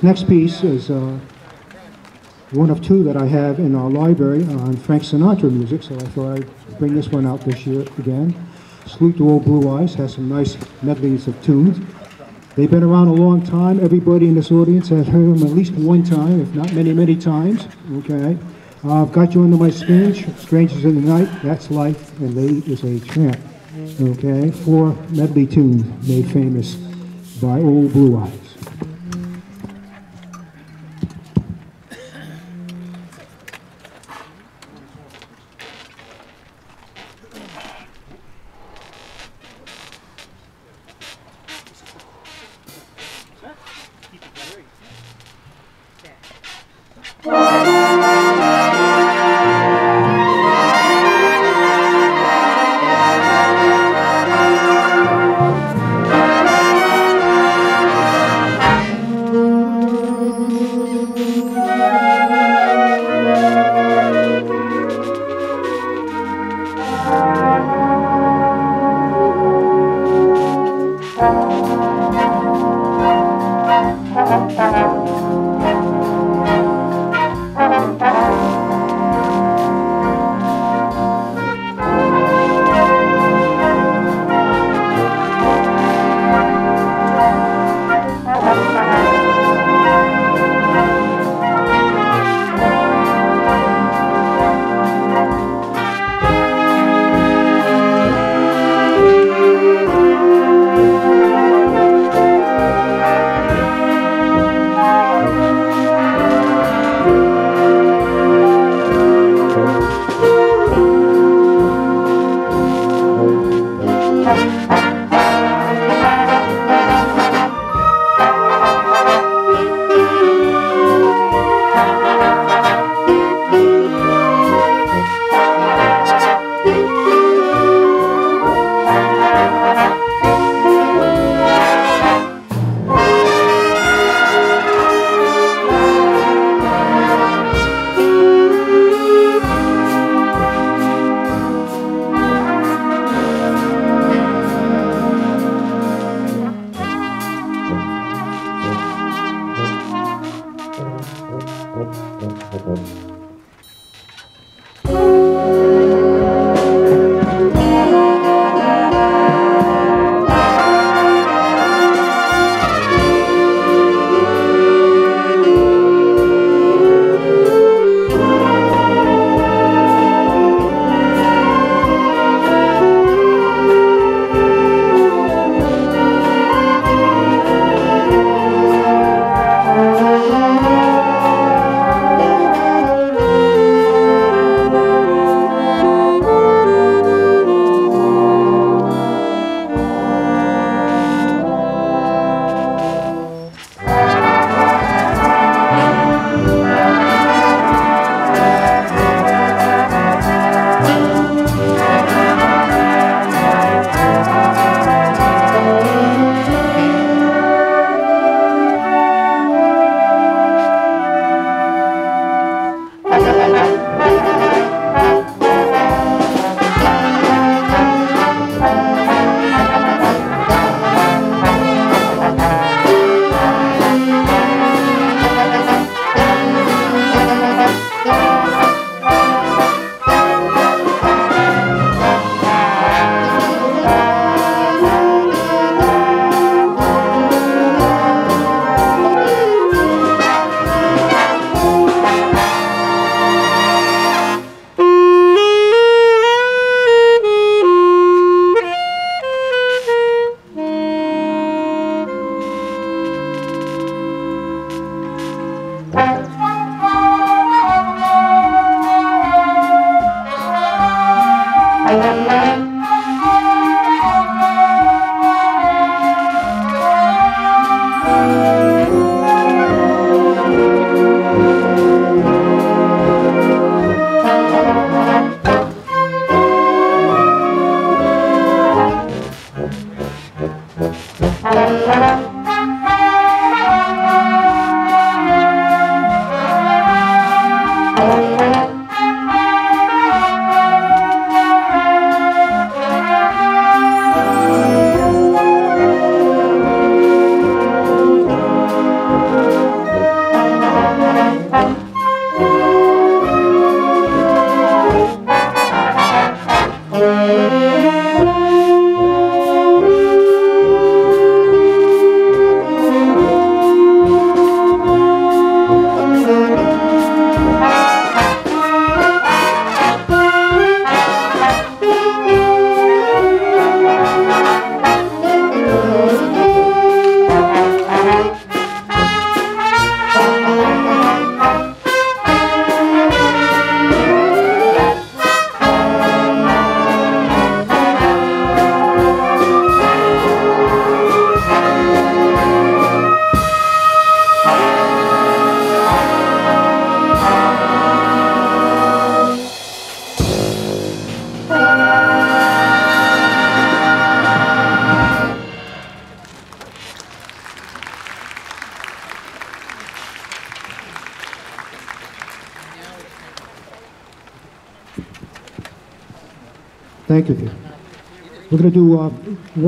Next piece is uh, one of two that I have in our library on Frank Sinatra music, so I thought I'd bring this one out this year again. Salute to Old Blue Eyes has some nice medleys of tunes. They've been around a long time. Everybody in this audience has heard them at least one time, if not many, many times. Okay. I've got you under my skin. Strangers in the Night, That's Life, and Lady is a Tramp. Okay. Four medley tunes made famous by Old Blue Eyes.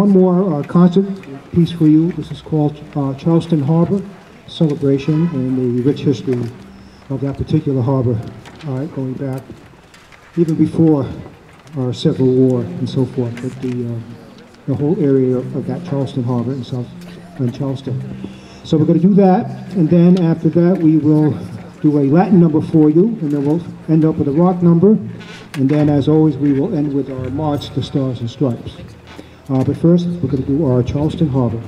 One more uh, concert piece for you. This is called uh, Charleston Harbor Celebration and the rich history of that particular harbor going back even before our Civil War and so forth, but the, uh, the whole area of that Charleston Harbor and South, in Charleston. So we're going to do that, and then after that, we will do a Latin number for you, and then we'll end up with a rock number, and then, as always, we will end with our march to Stars and Stripes. Uh, but first, we're going to do our Charleston Harbor.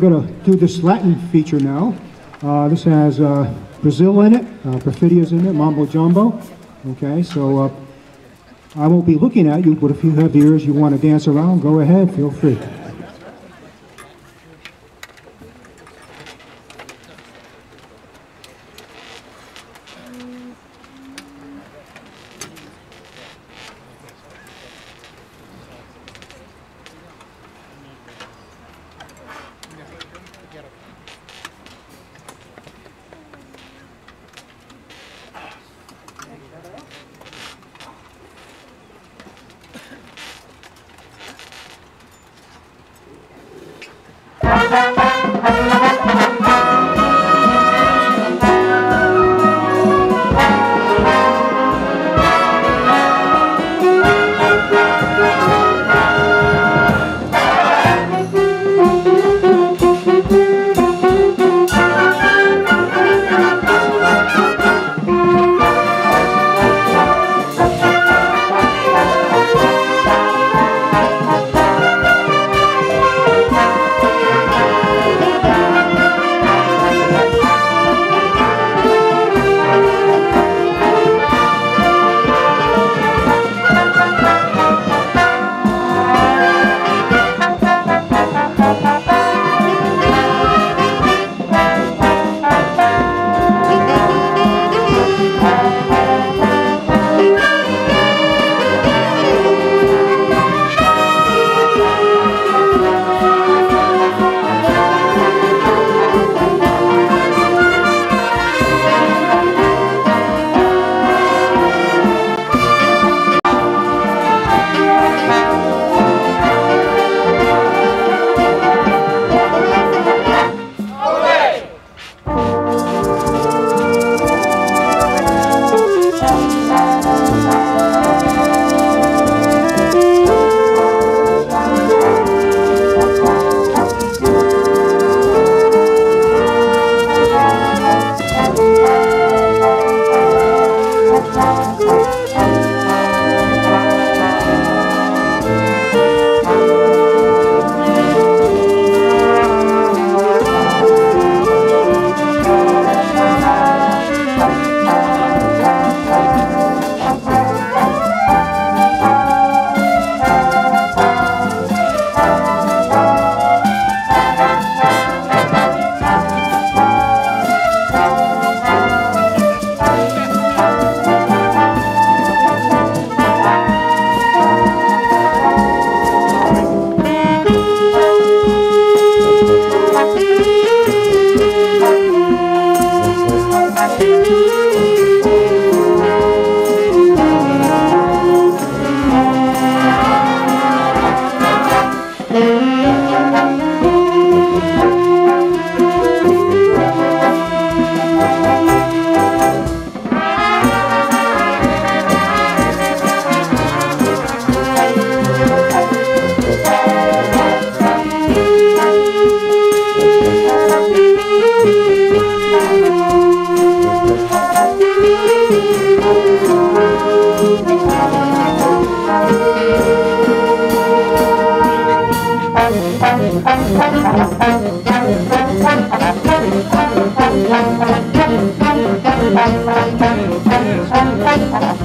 Going to do this Latin feature now. Uh, this has uh, Brazil in it, uh, Perfidia's in it, Mambo Jumbo. Okay, so uh, I won't be looking at you, but if you have ears you want to dance around, go ahead, feel free. All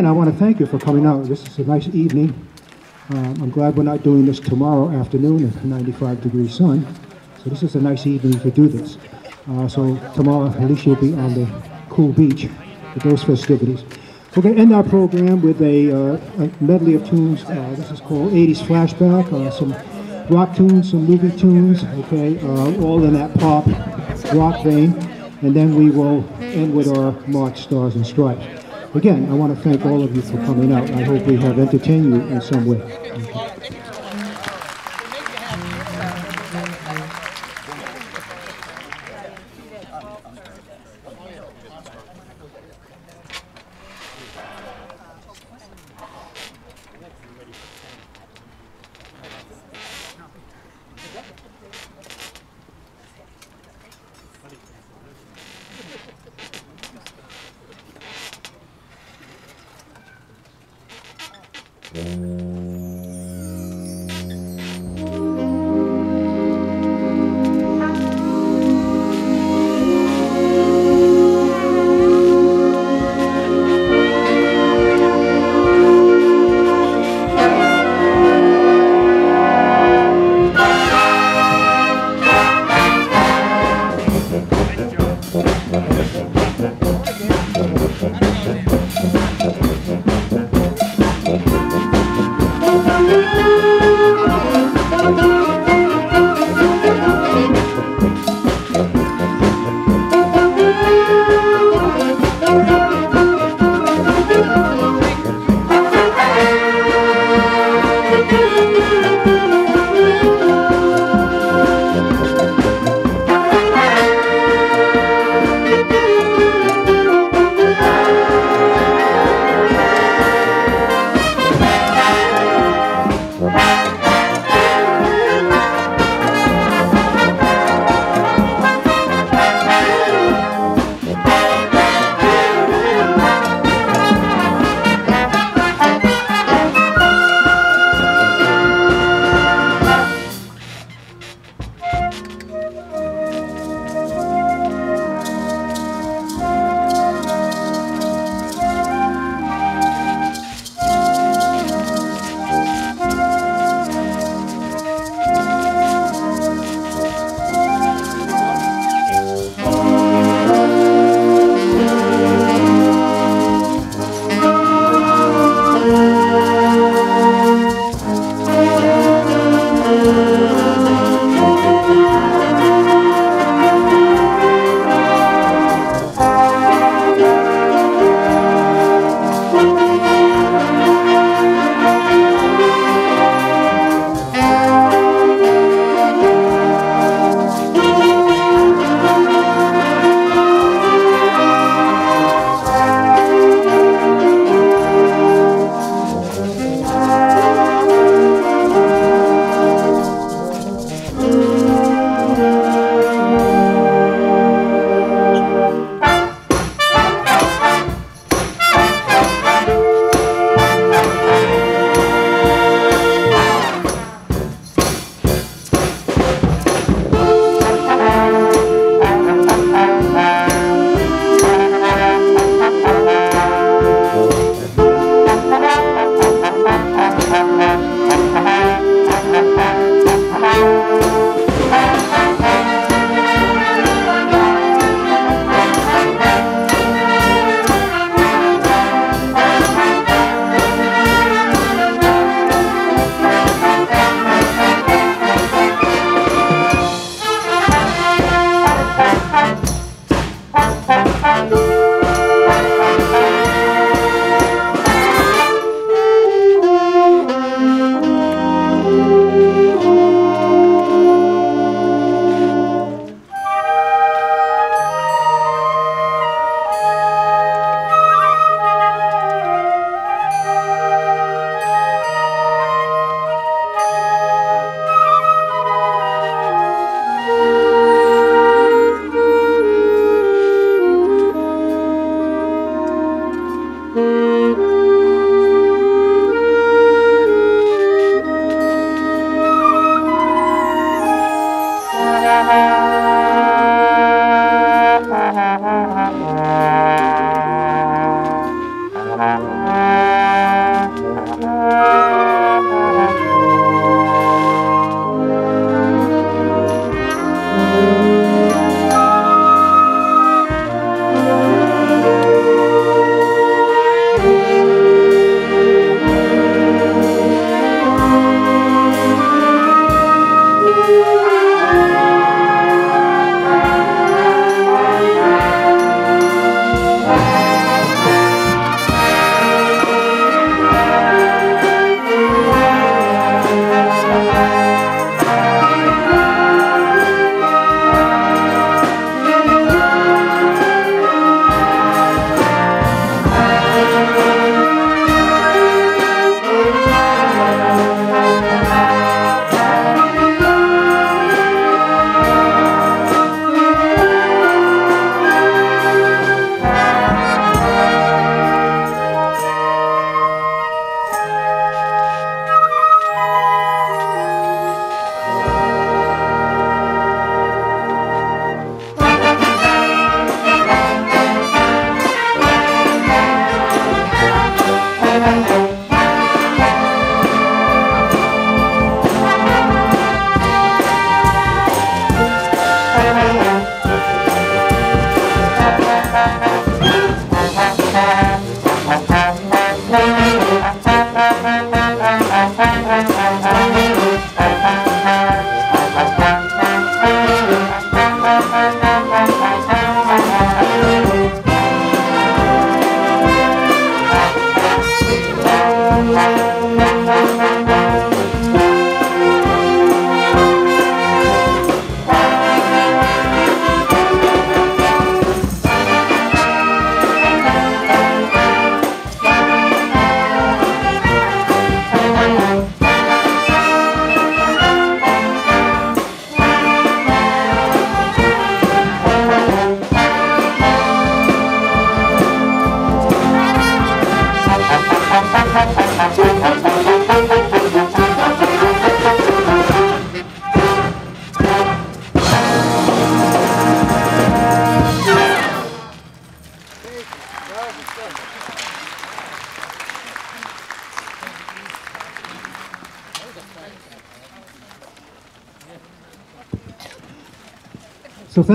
again, I want to thank you for coming out. This is a nice evening. Um, I'm glad we're not doing this tomorrow afternoon in 95 degree sun. So this is a nice evening to do this. Uh, so tomorrow, at least you'll be on the cool beach with those festivities. We're going to end our program with a, uh, a medley of tunes. Uh, this is called 80s Flashback. Uh, some rock tunes, some movie tunes, okay, uh, all in that pop rock vein. And then we will end with our March Stars and Stripes. Again, I want to thank all of you for coming out. I hope we have entertained you in some way.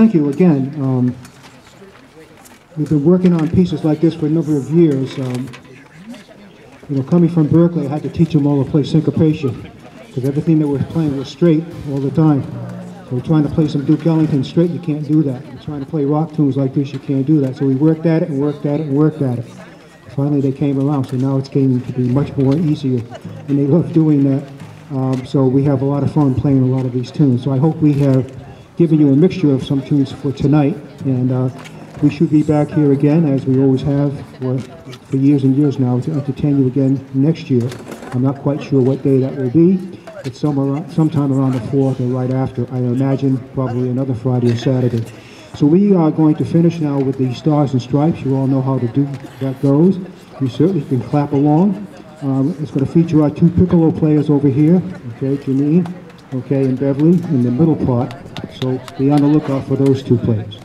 Thank you again. Um, we've been working on pieces like this for a number of years. Um, you know, coming from Berklee, I had to teach them all to play syncopation because everything that we're playing was straight all the time. So we're trying to play some Duke Ellington straight, you can't do that. We're trying to play rock tunes like this, you can't do that. So we worked at it and worked at it and worked at it. Finally, they came around, so now it's getting to be much more easier, and they love doing that. Um, so we have a lot of fun playing a lot of these tunes. So I hope we have given you a mixture of some tunes for tonight, and uh, we should be back here again, as we always have for, for years and years now, to entertain you again next year. I'm not quite sure what day that will be. It's somewhere, sometime around the 4th or right after. I imagine probably another Friday or Saturday. So we are going to finish now with the Stars and Stripes. You all know how to do that goes. You certainly can clap along. Um, it's going to feature our two piccolo players over here, okay, Janine, okay, and Beverly in the middle part. So be on the lookout for those two players.